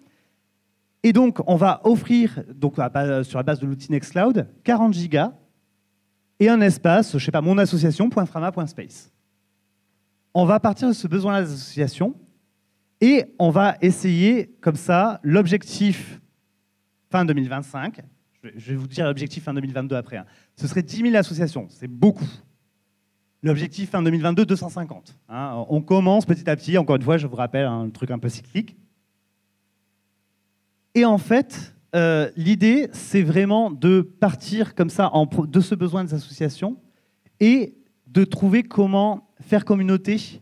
Et donc, on va offrir, donc, sur la base de l'outil Nextcloud, 40 gigas et un espace, je ne sais pas, mon association.frama.space. On va partir de ce besoin-là d'association et on va essayer, comme ça, l'objectif fin 2025, je vais vous dire l'objectif fin 2022 après, hein. Ce serait 10 000 associations, c'est beaucoup. L'objectif fin 2022, 250. Hein. On commence petit à petit, encore une fois, je vous rappelle un truc un peu cyclique. Et en fait, euh, l'idée, c'est vraiment de partir comme ça de ce besoin des associations et de trouver comment faire communauté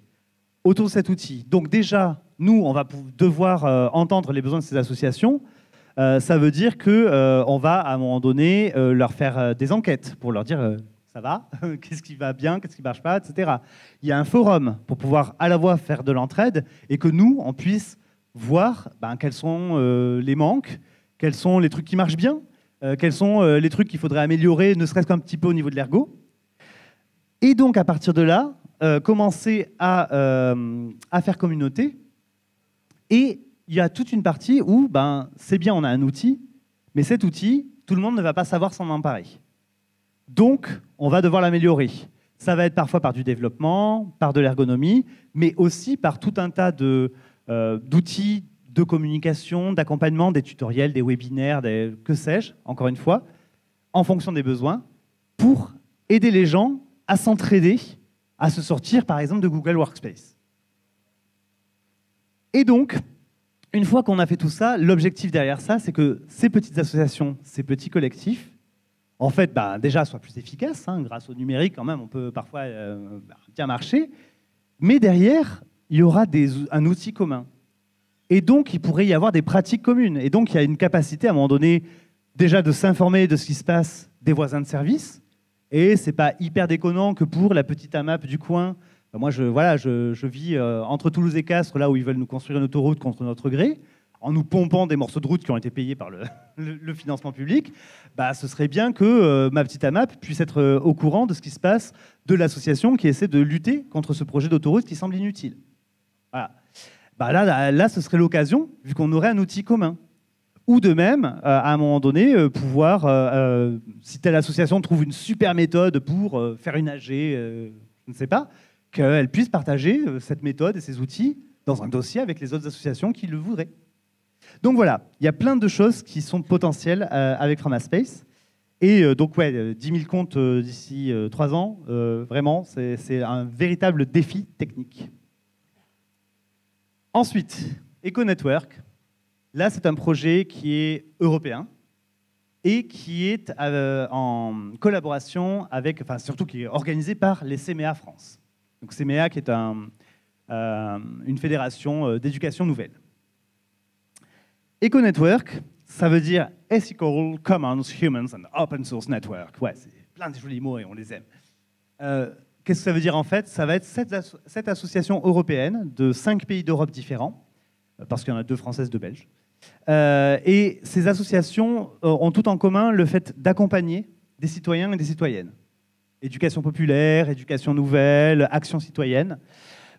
autour de cet outil. Donc déjà, nous, on va devoir euh, entendre les besoins de ces associations. Euh, ça veut dire qu'on euh, va à un moment donné euh, leur faire des enquêtes pour leur dire ça va, qu'est-ce qui va bien, qu'est-ce qui ne marche pas, etc. Il y a un forum pour pouvoir à la fois faire de l'entraide et que nous, on puisse voir ben, quels sont les manques, quels sont les trucs qui marchent bien, quels sont les trucs qu'il faudrait améliorer, ne serait-ce qu'un petit peu au niveau de l'ergo. Et donc, à partir de là, commencer à, à faire communauté et il y a toute une partie où ben, c'est bien, on a un outil, mais cet outil, tout le monde ne va pas savoir s'en emparer. Donc, on va devoir l'améliorer. Ça va être parfois par du développement, par de l'ergonomie, mais aussi par tout un tas euh, d'outils de, communication, d'accompagnement, des tutoriels, des webinaires, des, que sais-je, encore une fois, en fonction des besoins, pour aider les gens à s'entraider, à se sortir, par exemple, de Google Workspace. Et donc, une fois qu'on a fait tout ça, l'objectif derrière ça, c'est que ces petites associations, ces petits collectifs, en fait, bah, déjà soient plus efficaces. Hein, grâce au numérique, quand même, on peut parfois euh, bah, bien marcher. Mais derrière, il y aura un outil commun. Et donc, il pourrait y avoir des pratiques communes. Et donc, il y a une capacité, à un moment donné, déjà de s'informer de ce qui se passe des voisins de service. Et c'est pas hyper déconnant que pour la petite AMAP du coin, moi, je, voilà, je, vis euh, entre Toulouse et Castres, là où ils veulent nous construire une autoroute contre notre gré, en nous pompant des morceaux de route qui ont été payés par le, financement public, bah, ce serait bien que euh, ma petite AMAP puisse être euh, au courant de ce qui se passe de l'association qui essaie de lutter contre ce projet d'autoroute qui semble inutile. Voilà. Bah, là, là, ce serait l'occasion, vu qu'on aurait un outil commun. Ou de même, à un moment donné, pouvoir, si telle association trouve une super méthode pour faire une AG, je ne sais pas, qu'elle puisse partager euh, cette méthode et ces outils dans un dossier avec les autres associations qui le voudraient. Donc voilà, il y a plein de choses qui sont potentielles euh, avec Framaspace. Et euh, donc, ouais, 10 000 comptes d'ici 3 ans, vraiment, c'est un véritable défi technique. Ensuite, EcoNetwork. Là, c'est un projet qui est européen et qui est en collaboration avec, enfin surtout qui est organisé par les CMA France. Donc CMEA qui est euh, une fédération euh, d'éducation nouvelle. EcoNetwork, ça veut dire Ethical Commons Humans and Open Source Network. Ouais, c'est plein de jolis mots et on les aime. Euh, qu'est-ce que ça veut dire en fait? Ça va être cette, association européenne de cinq pays d'Europe différents, parce qu'il y en a deux françaises, deux belges. et ces associations ont tout en commun le fait d'accompagner des citoyens et des citoyennes éducation populaire, éducation nouvelle, action citoyenne.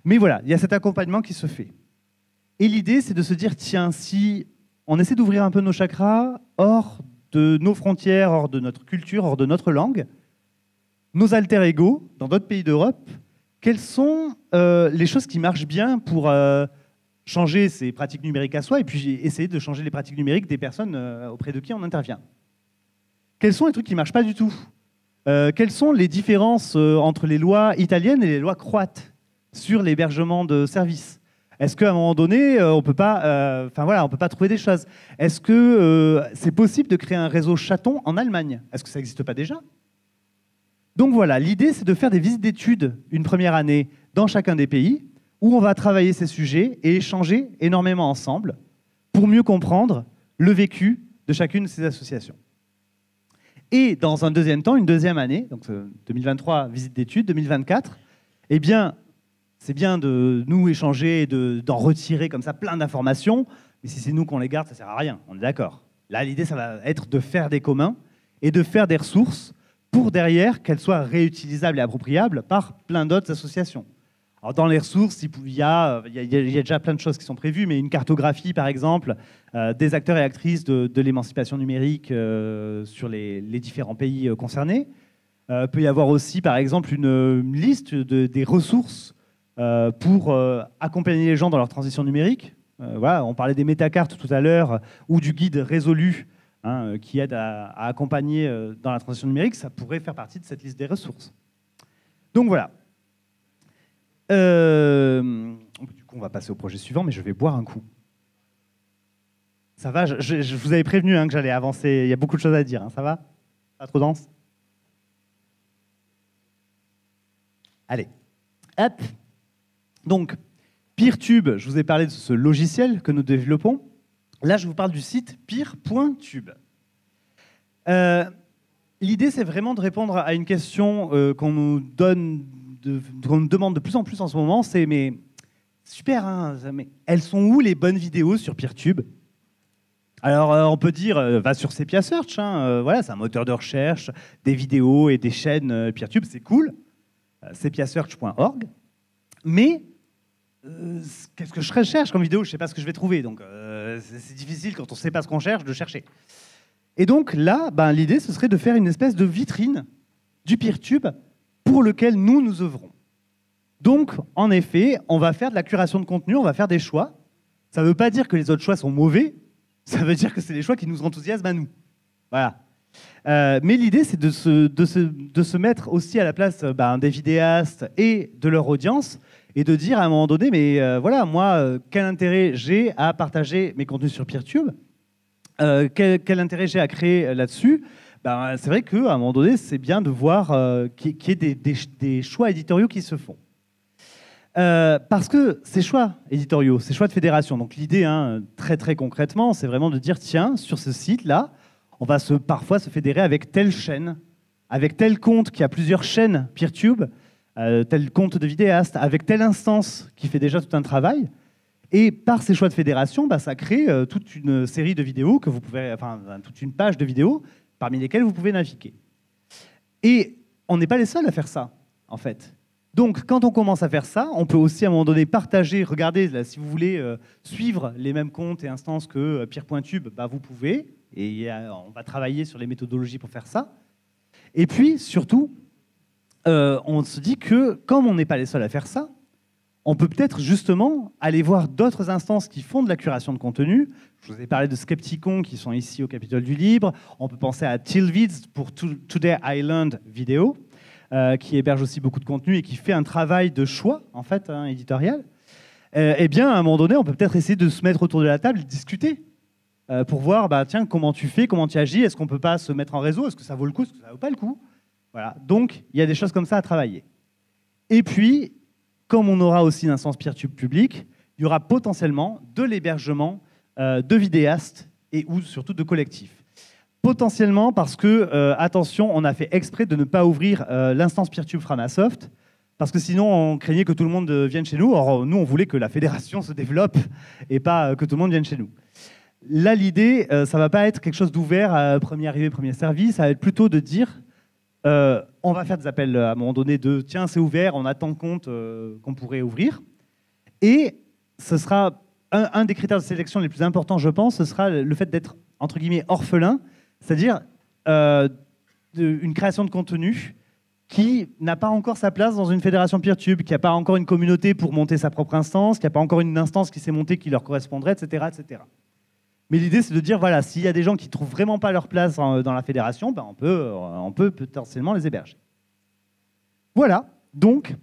Mais voilà, il y a cet accompagnement qui se fait. Et l'idée, c'est de se dire, tiens, si on essaie d'ouvrir un peu nos chakras hors de nos frontières, hors de notre culture, hors de notre langue, nos alter ego dans d'autres pays d'Europe, quelles sont euh, les choses qui marchent bien pour euh, changer ces pratiques numériques à soi et puis essayer de changer les pratiques numériques des personnes euh, auprès de qui on intervient? Quels sont les trucs qui ne marchent pas du tout? Euh, quelles sont les différences euh, entre les lois italiennes et les lois croates sur l'hébergement de services? Est-ce qu'à un moment donné, on peut pas, enfin voilà, peut pas trouver des choses? Est-ce que c'est possible de créer un réseau chaton en Allemagne? Est-ce que ça n'existe pas déjà? Donc voilà, l'idée c'est de faire des visites d'études une première année dans chacun des pays où on va travailler ces sujets et échanger énormément ensemble pour mieux comprendre le vécu de chacune de ces associations. Et dans un deuxième temps, une deuxième année, donc 2023, euh, visite d'études, 2024, eh bien, c'est bien de nous échanger d'en retirer comme ça plein d'informations, mais si c'est nous qu'on les garde, ça ne sert à rien, on est d'accord. Là, l'idée, ça va être de faire des communs et de faire des ressources pour derrière qu'elles soient réutilisables et appropriables par plein d'autres associations dans les ressources, il y, a, déjà plein de choses qui sont prévues, mais une cartographie, par exemple, euh, des acteurs et actrices de, l'émancipation numérique euh, sur les, différents pays euh, concernés. Il peut y avoir aussi, par exemple, une, liste des ressources pour accompagner les gens dans leur transition numérique. voilà, on parlait des métacartes tout à l'heure, ou du guide résolu hein, qui aide à, à accompagner dans la transition numérique. Ça pourrait faire partie de cette liste des ressources. Donc voilà, euh, du coup, on va passer au projet suivant, mais je vais boire un coup. Ça va je, vous avais prévenu hein, que j'allais avancer. Il y a beaucoup de choses à dire. Hein. ça va? Pas trop dense? Allez. Hop. Donc, PeerTube, je vous ai parlé de ce logiciel que nous développons. Là, je vous parle du site peer.tube. Euh, l'idée, c'est vraiment de répondre à une question euh, qu'on nous donne qu'on me demande de plus en plus en ce moment, c'est mais super, hein, mais elles sont où les bonnes vidéos sur PeerTube? Alors, euh, on peut dire, euh, va sur Sepia Search, hein, euh, voilà, c'est un moteur de recherche, des vidéos et des chaînes PeerTube, c'est cool, sepiasearch.org. Mais qu'est-ce que je recherche comme vidéo? Je ne sais pas ce que je vais trouver, donc c'est difficile quand on ne sait pas ce qu'on cherche de chercher. Et donc là, ben, l'idée, ce serait de faire une espèce de vitrine du PeerTube pour lequel nous nous œuvrons. Donc, en effet, on va faire de la curation de contenu, on va faire des choix. Ça ne veut pas dire que les autres choix sont mauvais, ça veut dire que c'est des choix qui nous enthousiasment à nous. Voilà. Euh, mais l'idée, c'est de se, de, se, de se, mettre aussi à la place euh, bah, des vidéastes et de leur audience et de dire à un moment donné, mais euh, voilà, moi, quel intérêt j'ai à partager mes contenus sur PeerTube? Quel, intérêt j'ai à créer là-dessus? Ben, c'est vrai qu'à un moment donné, c'est bien de voir euh, qu'il y ait des, choix éditoriaux qui se font. Euh, parce que ces choix éditoriaux, ces choix de fédération, donc l'idée, hein, très très concrètement, c'est vraiment de dire, tiens, sur ce site-là, on va se, parfois se fédérer avec telle chaîne, avec tel compte qui a plusieurs chaînes PeerTube, euh, tel compte de vidéaste, avec telle instance qui fait déjà tout un travail. Et par ces choix de fédération, bah, ça crée toute une série de vidéos que vous pouvez, enfin, toute une page de vidéos parmi lesquels vous pouvez naviguer. Et on n'est pas les seuls à faire ça, en fait. Donc, quand on commence à faire ça, on peut aussi à un moment donné partager, regardez, si vous voulez euh, suivre les mêmes comptes et instances que euh, Pierre.tube, bah, vous pouvez, et on va travailler sur les méthodologies pour faire ça. Et puis, surtout, euh, on se dit que comme on n'est pas les seuls à faire ça, on peut peut-être justement aller voir d'autres instances qui font de la curation de contenu. Je vous ai parlé de Skepticon qui sont ici au Capitole du Libre. On peut penser à Tilvids pour Today Island Vidéo, euh, qui héberge aussi beaucoup de contenu et qui fait un travail de choix en fait hein, éditorial. Euh, eh bien, à un moment donné, on peut peut-être essayer de se mettre autour de la table et discuter euh, pour voir, bah, tiens, comment tu fais, comment tu agis, est-ce qu'on peut pas se mettre en réseau, est-ce que ça vaut le coup, est-ce que ça vaut pas le coup? Voilà. Donc, il y a des choses comme ça à travailler. Et puis, comme on aura aussi une instance PeerTube publique, il y aura potentiellement de l'hébergement euh, de vidéastes et ou surtout de collectifs. Potentiellement parce que, euh, attention, on a fait exprès de ne pas ouvrir euh, l'instance PeerTube Framasoft, parce que sinon on craignait que tout le monde vienne chez nous. Or, nous, on voulait que la fédération se développe et pas que tout le monde vienne chez nous. Là, l'idée, ça ne va pas être quelque chose d'ouvert à premier arrivé, premier service, ça va être plutôt de dire euh, on va faire des appels à un moment donné de tiens, c'est ouvert, on a tant qu'on pourrait ouvrir. Et ce sera un, des critères de sélection les plus importants, je pense, ce sera le fait d'être entre guillemets orphelin, c'est-à-dire euh, une création de contenu qui n'a pas encore sa place dans une fédération PeerTube, qui n'a pas encore une communauté pour monter sa propre instance, qui n'a pas encore une instance qui s'est montée qui leur correspondrait, etc. etc. Mais l'idée, c'est de dire, voilà, s'il y a des gens qui ne trouvent vraiment pas leur place dans, la fédération, ben on, peut, on peut potentiellement les héberger. Voilà, donc,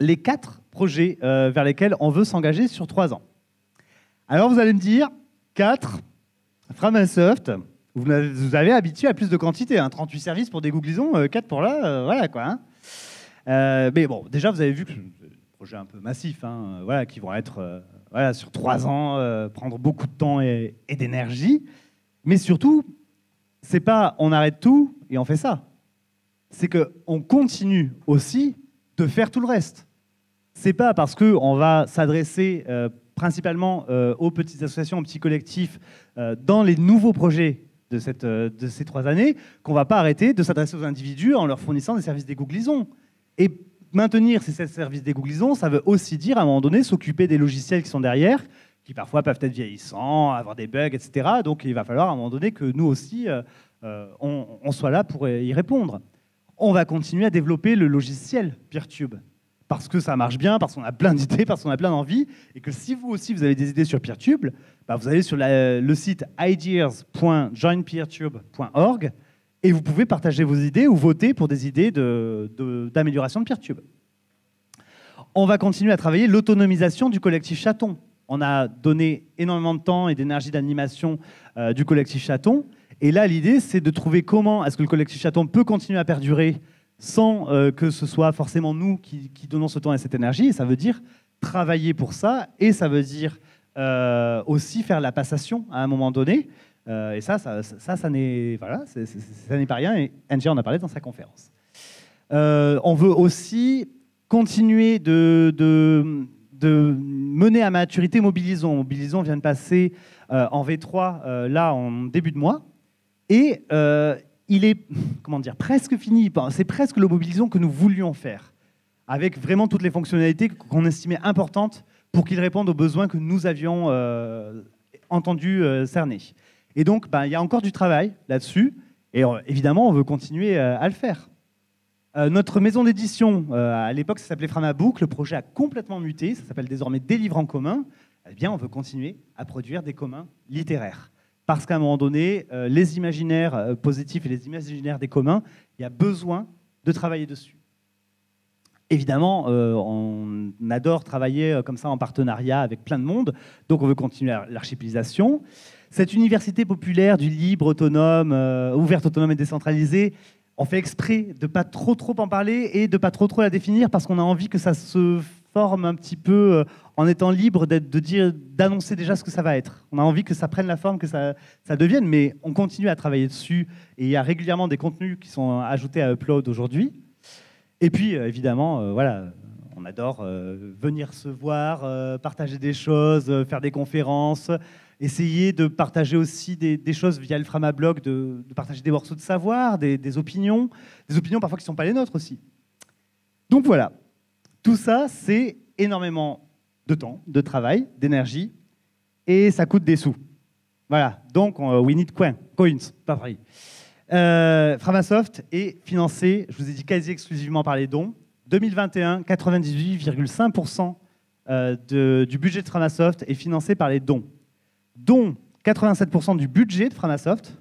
les quatre projets vers lesquels on veut s'engager sur trois ans. Alors vous allez me dire, 4, Framasoft, vous avez habitué à plus de quantité, 38 hein. services pour des googlisons, 4 pour là, voilà quoi. Hein. mais bon, déjà vous avez vu que projets un peu massifs, hein, voilà, qui vont être euh, voilà, sur trois ans, euh, prendre beaucoup de temps et, d'énergie. Mais surtout, c'est pas on arrête tout et on fait ça. C'est qu'on continue aussi de faire tout le reste. C'est pas parce qu'on va s'adresser euh, principalement aux petites associations, aux petits collectifs, dans les nouveaux projets de ces trois années, qu'on va pas arrêter de s'adresser aux individus en leur fournissant des services d'égouglisons. Et maintenir ces services d'égouglisons, ça veut aussi dire, à un moment donné, s'occuper des logiciels qui sont derrière, qui parfois peuvent être vieillissants, avoir des bugs, etc. Donc il va falloir à un moment donné que nous aussi, euh, euh, on, soit là pour y répondre. On va continuer à développer le logiciel PeerTube, parce que ça marche bien, parce qu'on a plein d'idées, parce qu'on a plein d'envies, et que si vous aussi vous avez des idées sur PeerTube, bah, vous allez sur le site ideas.joinpeertube.org et vous pouvez partager vos idées ou voter pour des idées d'amélioration de, de, PeerTube. On va continuer à travailler l'autonomisation du collectif Chaton. On a donné énormément de temps et d'énergie d'animation euh, du collectif Chaton. Et là, l'idée, c'est de trouver comment est-ce que le collectif Chaton peut continuer à perdurer sans euh, que ce soit forcément nous qui, donnons ce temps et cette énergie. Et ça veut dire travailler pour ça, et ça veut dire euh, aussi faire la passation à un moment donné. Euh, et ça, ça, ça, n'est voilà, ça n'est pas rien. Et Angie en a parlé dans sa conférence. Euh, on veut aussi continuer de, de, de, mener à maturité Mobilisons. Mobilisons vient de passer euh, en V3 là en début de mois. Et il est comment dire, presque fini. C'est presque le Mobilisons que nous voulions faire, avec vraiment toutes les fonctionnalités qu'on estimait importantes pour qu'il réponde aux besoins que nous avions entendus cerner. Et donc, ben, il y a encore du travail là-dessus. Et euh, évidemment, on veut continuer euh, à le faire. Euh, notre maison d'édition, à l'époque, ça s'appelait Framabook. Le projet a complètement muté. Ça s'appelle désormais Des livres en commun. Eh bien, on veut continuer à produire des communs littéraires. Parce qu'à un moment donné, les imaginaires positifs et les imaginaires des communs, il y a besoin de travailler dessus. Évidemment, on adore travailler comme ça en partenariat avec plein de monde, donc on veut continuer l'archipélisation. Cette université populaire du libre, autonome, euh, ouverte, autonome et décentralisée, on fait exprès de pas trop trop en parler et de pas trop trop la définir parce qu'on a envie que ça se forme un petit peu euh, en étant libre de dire d'annoncer déjà ce que ça va être. On a envie que ça prenne la forme, que ça, ça devienne, mais on continue à travailler dessus et il y a régulièrement des contenus qui sont ajoutés à Upload aujourd'hui. Et puis euh, évidemment, voilà, on adore venir se voir, partager des choses, faire des conférences, essayer de partager aussi des, choses via le Framablog, de, de partager des morceaux de savoir, des, opinions, des opinions parfois qui ne sont pas les nôtres aussi. Donc voilà, tout ça, c'est énormément de temps, de travail, d'énergie, et ça coûte des sous. Voilà, donc we need coins, coins, pas vrai. Euh, Framasoft est financé, je vous ai dit quasi exclusivement par les dons. 2021, 98,5% euh, du budget de Framasoft est financé par les dons dont 87% du budget de Framasoft,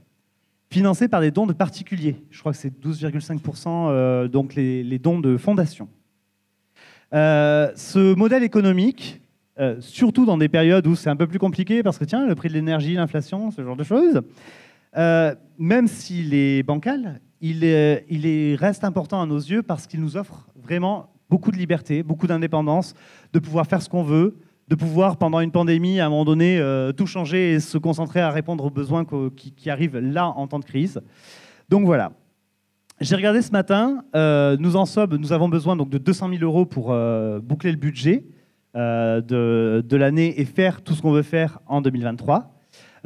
financé par des dons de particuliers. Je crois que c'est 12,5% euh, donc les, dons de fondations. Euh, ce modèle économique, surtout dans des périodes où c'est un peu plus compliqué, parce que tiens, le prix de l'énergie, l'inflation, ce genre de choses, même s'il est bancal, il, reste important à nos yeux parce qu'il nous offre vraiment beaucoup de liberté, beaucoup d'indépendance, de pouvoir faire ce qu'on veut, de pouvoir, pendant une pandémie, à un moment donné, euh, tout changer et se concentrer à répondre aux besoins qui, arrivent là en temps de crise. Donc voilà. J'ai regardé ce matin, euh, nous en sommes, nous avons besoin donc de 200 000 euros pour euh, boucler le budget de l'année et faire tout ce qu'on veut faire en 2023.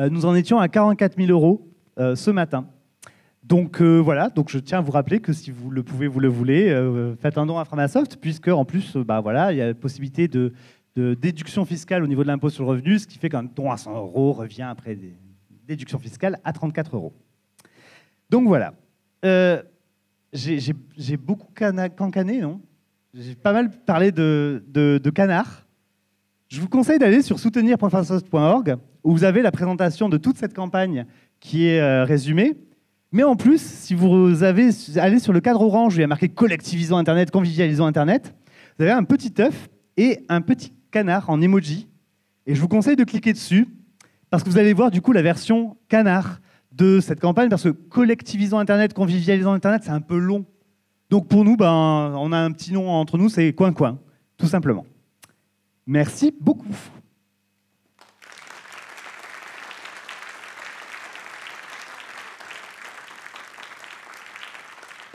nous en étions à 44 000 euros ce matin. Donc voilà, donc je tiens à vous rappeler que si vous le pouvez, vous le voulez, faites un don à Framasoft, puisque en plus, bah voilà, il y a la possibilité de déduction fiscale au niveau de l'impôt sur le revenu, ce qui fait qu'un don à 100 euros revient après des déductions fiscales à 34 euros. Donc voilà. Euh, j'ai beaucoup cancané, non? J'ai pas mal parlé de, de, canard. Je vous conseille d'aller sur soutenir.fasos.org où vous avez la présentation de toute cette campagne qui est euh, résumée. Mais en plus, si vous avez, allez sur le cadre orange où il y a marqué collectivisons Internet, convivialisons Internet, vous avez un petit œuf et un petit canard en emoji. Et je vous conseille de cliquer dessus parce que vous allez voir du coup la version canard de cette campagne parce que collectivisons Internet, convivialisons Internet, c'est un peu long. Donc pour nous, ben, on a un petit nom entre nous, c'est Coin Coin, tout simplement. Merci beaucoup.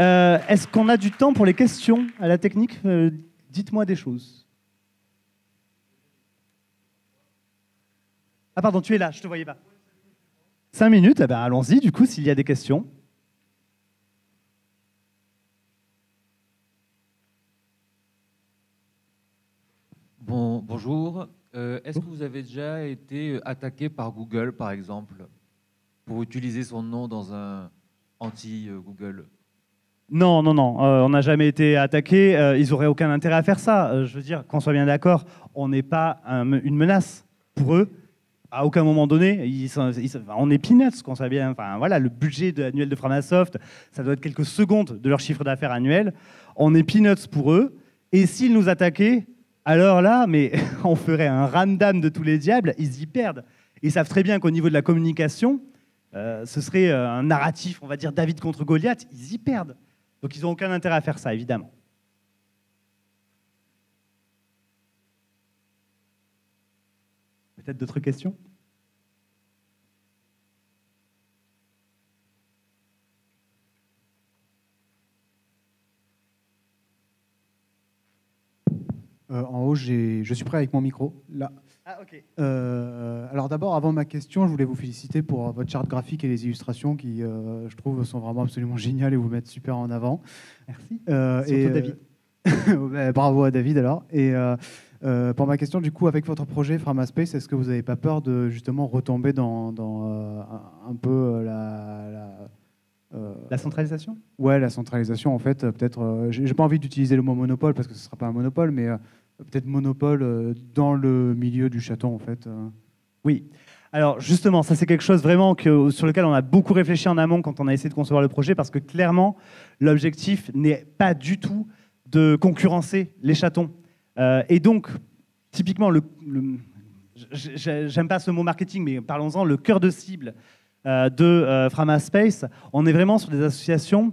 Euh, est-ce qu'on a du temps pour les questions à la technique euh, Dites-moi des choses. Ah pardon, tu es là, je ne te voyais pas. Cinq minutes, eh ben, allons-y du coup s'il y a des questions. Bon, bonjour. Euh, est-ce que vous avez déjà été attaqué par Google, par exemple, pour utiliser son nom dans un anti-Google non, non, non, euh, on n'a jamais été attaqué. Euh, ils n'auraient aucun intérêt à faire ça. Euh, je veux dire, qu'on soit bien d'accord, on n'est pas une menace pour eux. À aucun moment donné, on est peanuts, qu'on soit bien. Enfin, voilà, le budget annuel de Framasoft, ça doit être quelques secondes de leur chiffre d'affaires annuel. On est peanuts pour eux. Et s'ils nous attaquaient, alors là, mais on ferait un ramdam de tous les diables, ils y perdent. Ils savent très bien qu'au niveau de la communication, ce serait un narratif, on va dire David contre Goliath, ils y perdent. Donc ils n'ont aucun intérêt à faire ça, évidemment. Peut-être d'autres questions? Euh, En haut, je suis prêt avec mon micro. Là. Ah, ok. Euh, alors d'abord, avant ma question, je voulais vous féliciter pour votre charte graphique et les illustrations qui, euh, je trouve, sont vraiment absolument géniales et vous mettent super en avant. Merci. Euh, et, David. bravo à David alors. Et pour ma question, du coup, avec votre projet Framaspace, est-ce que vous n'avez pas peur de justement retomber dans, un peu la, la centralisation? Ouais, la centralisation, en fait, peut-être. j'ai pas envie d'utiliser le mot monopole parce que ce ne sera pas un monopole, mais peut-être monopole euh, dans le milieu du château, en fait. Euh. Oui. Alors justement, ça c'est quelque chose vraiment que, sur lequel on a beaucoup réfléchi en amont quand on a essayé de concevoir le projet, parce que clairement, l'objectif n'est pas du tout de concurrencer les chatons. Euh, et donc, typiquement, j'aime pas ce mot marketing, mais parlons-en, le cœur de cible de Frama Space, on est vraiment sur des associations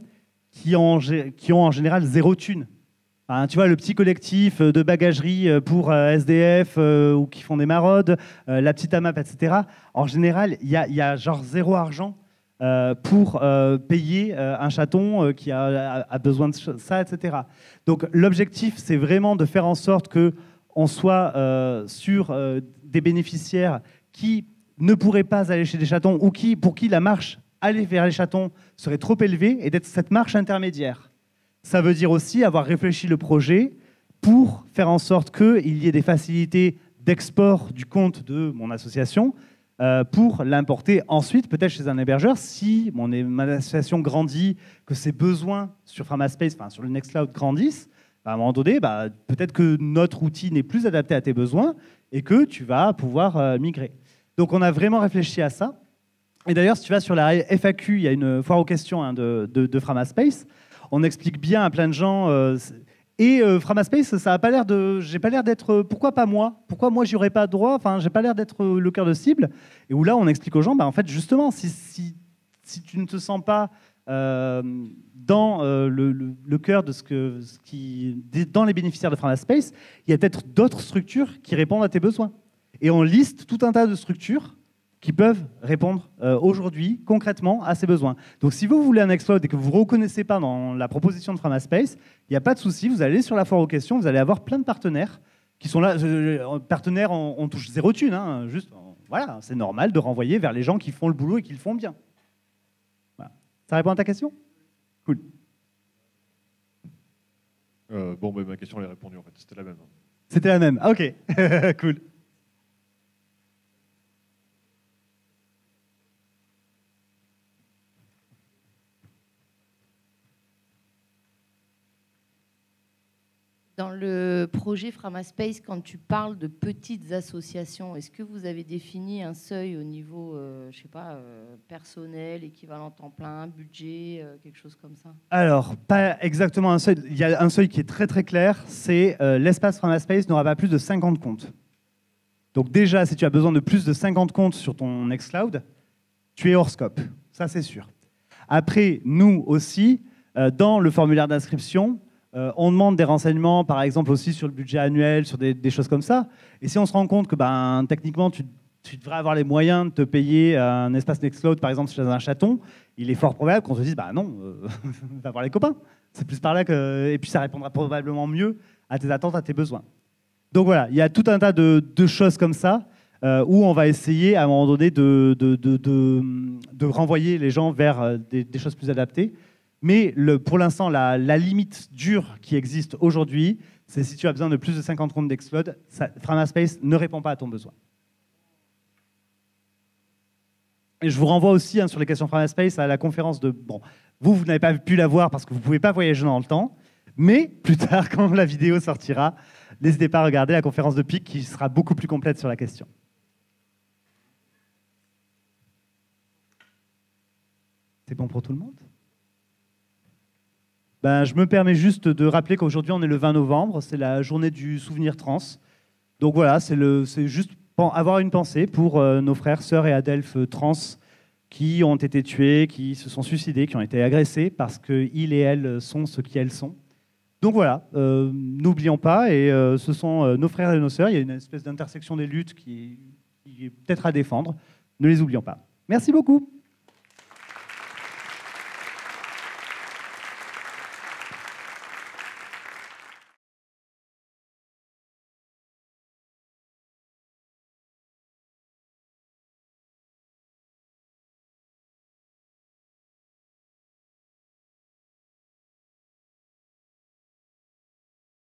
qui ont, qui ont en général zéro thune tu vois, le petit collectif euh, de bagagerie euh, pour euh, SDF ou qui font des maraudes, la petite AMAP, etc. En général, il y, a, genre zéro argent pour payer un chaton qui a, besoin de ça, etc. Donc l'objectif, c'est vraiment de faire en sorte que on soit sur des bénéficiaires qui ne pourraient pas aller chez des chatons ou qui, pour qui la marche aller vers les chatons serait trop élevée et d'être cette marche intermédiaire. Ça veut dire aussi avoir réfléchi le projet pour faire en sorte qu'il y ait des facilités d'export du compte de mon association euh, pour l'importer ensuite peut-être chez un hébergeur. Si mon, association grandit, que ses besoins sur Framaspace, enfin sur le Nextcloud grandissent, bah, à un moment donné, bah, peut-être que notre outil n'est plus adapté à tes besoins et que tu vas pouvoir euh, migrer. Donc on a vraiment réfléchi à ça. Et d'ailleurs, si tu vas sur la FAQ, il y a une foire aux questions hein, de Framaspace on explique bien à plein de gens. Euh, et euh, Framaspace, ça a pas l'air de, j'ai pas l'air d'être, euh, pourquoi pas moi? Pourquoi moi j'y aurais pas droit? Enfin, j'ai pas l'air d'être le cœur de cible. Et où là, on explique aux gens, bah, en fait, justement, si, si, si tu ne te sens pas dans le, cœur de ce, ce qui, dans les bénéficiaires de Framaspace, il y a peut-être d'autres structures qui répondent à tes besoins. Et on liste tout un tas de structures qui peuvent répondre euh, aujourd'hui concrètement à ces besoins. Donc si vous voulez un exploit et que vous ne reconnaissez pas dans la proposition de Framaspace, il n'y a pas de souci, vous allez sur la foire aux questions, vous allez avoir plein de partenaires qui sont là. Euh, partenaires, on, touche zéro thune, hein, juste, voilà, c'est normal de renvoyer vers les gens qui font le boulot et qui le font bien. Ça répond à ta question? Cool. Euh, bon, ben, ma question elle est répondue en fait, c'était la même. C'était la même, ah, ok, cool. Dans le projet Framaspace, quand tu parles de petites associations, est-ce que vous avez défini un seuil au niveau, euh, je sais pas, euh, personnel, équivalent temps plein, budget, euh, quelque chose comme ça? Alors, pas exactement un seuil. Il y a un seuil qui est très très clair, c'est euh, l'espace Framaspace n'aura pas plus de 50 comptes. Donc déjà, si tu as besoin de plus de 50 comptes sur ton Nextcloud, tu es hors scope. Ça, c'est sûr. Après, nous aussi, dans le formulaire d'inscription, euh, on demande des renseignements, par exemple aussi sur le budget annuel, sur des, choses comme ça. Et si on se rend compte que ben, techniquement, tu, devrais avoir les moyens de te payer un espace Nextcloud, par exemple, chez un chaton, il est fort probable qu'on se dise, bah non, euh, va voir les copains. C'est plus par là que... Et puis ça répondra probablement mieux à tes attentes, à tes besoins. Donc voilà, il y a tout un tas de, choses comme ça euh, où on va essayer à un moment donné de, renvoyer les gens vers euh, des choses plus adaptées. Mais le, pour l'instant, la, limite dure qui existe aujourd'hui, c'est si tu as besoin de plus de 50 comptes d'Explode, Framaspace ne répond pas à ton besoin. Et je vous renvoie aussi hein, sur les questions Framaspace à la conférence de... Bon, vous, vous n'avez pas pu la voir parce que vous ne pouvez pas voyager dans le temps, mais plus tard, quand la vidéo sortira, n'hésitez pas à regarder la conférence de PIC qui sera beaucoup plus complète sur la question. C'est bon pour tout le monde? Ben, Je me permets juste de rappeler qu'aujourd'hui, on est le 20 novembre, c'est la journée du souvenir trans. Donc voilà, c'est juste avoir une pensée pour euh, nos frères, sœurs et adelphes trans qui ont été tués, qui se sont suicidés, qui ont été agressés parce qu'ils et elles sont ce qu'elles sont. Donc voilà, euh, n'oublions pas, et euh, ce sont euh, nos frères et nos sœurs, il y a une espèce d'intersection des luttes qui est peut-être à défendre, ne les oublions pas. Merci beaucoup.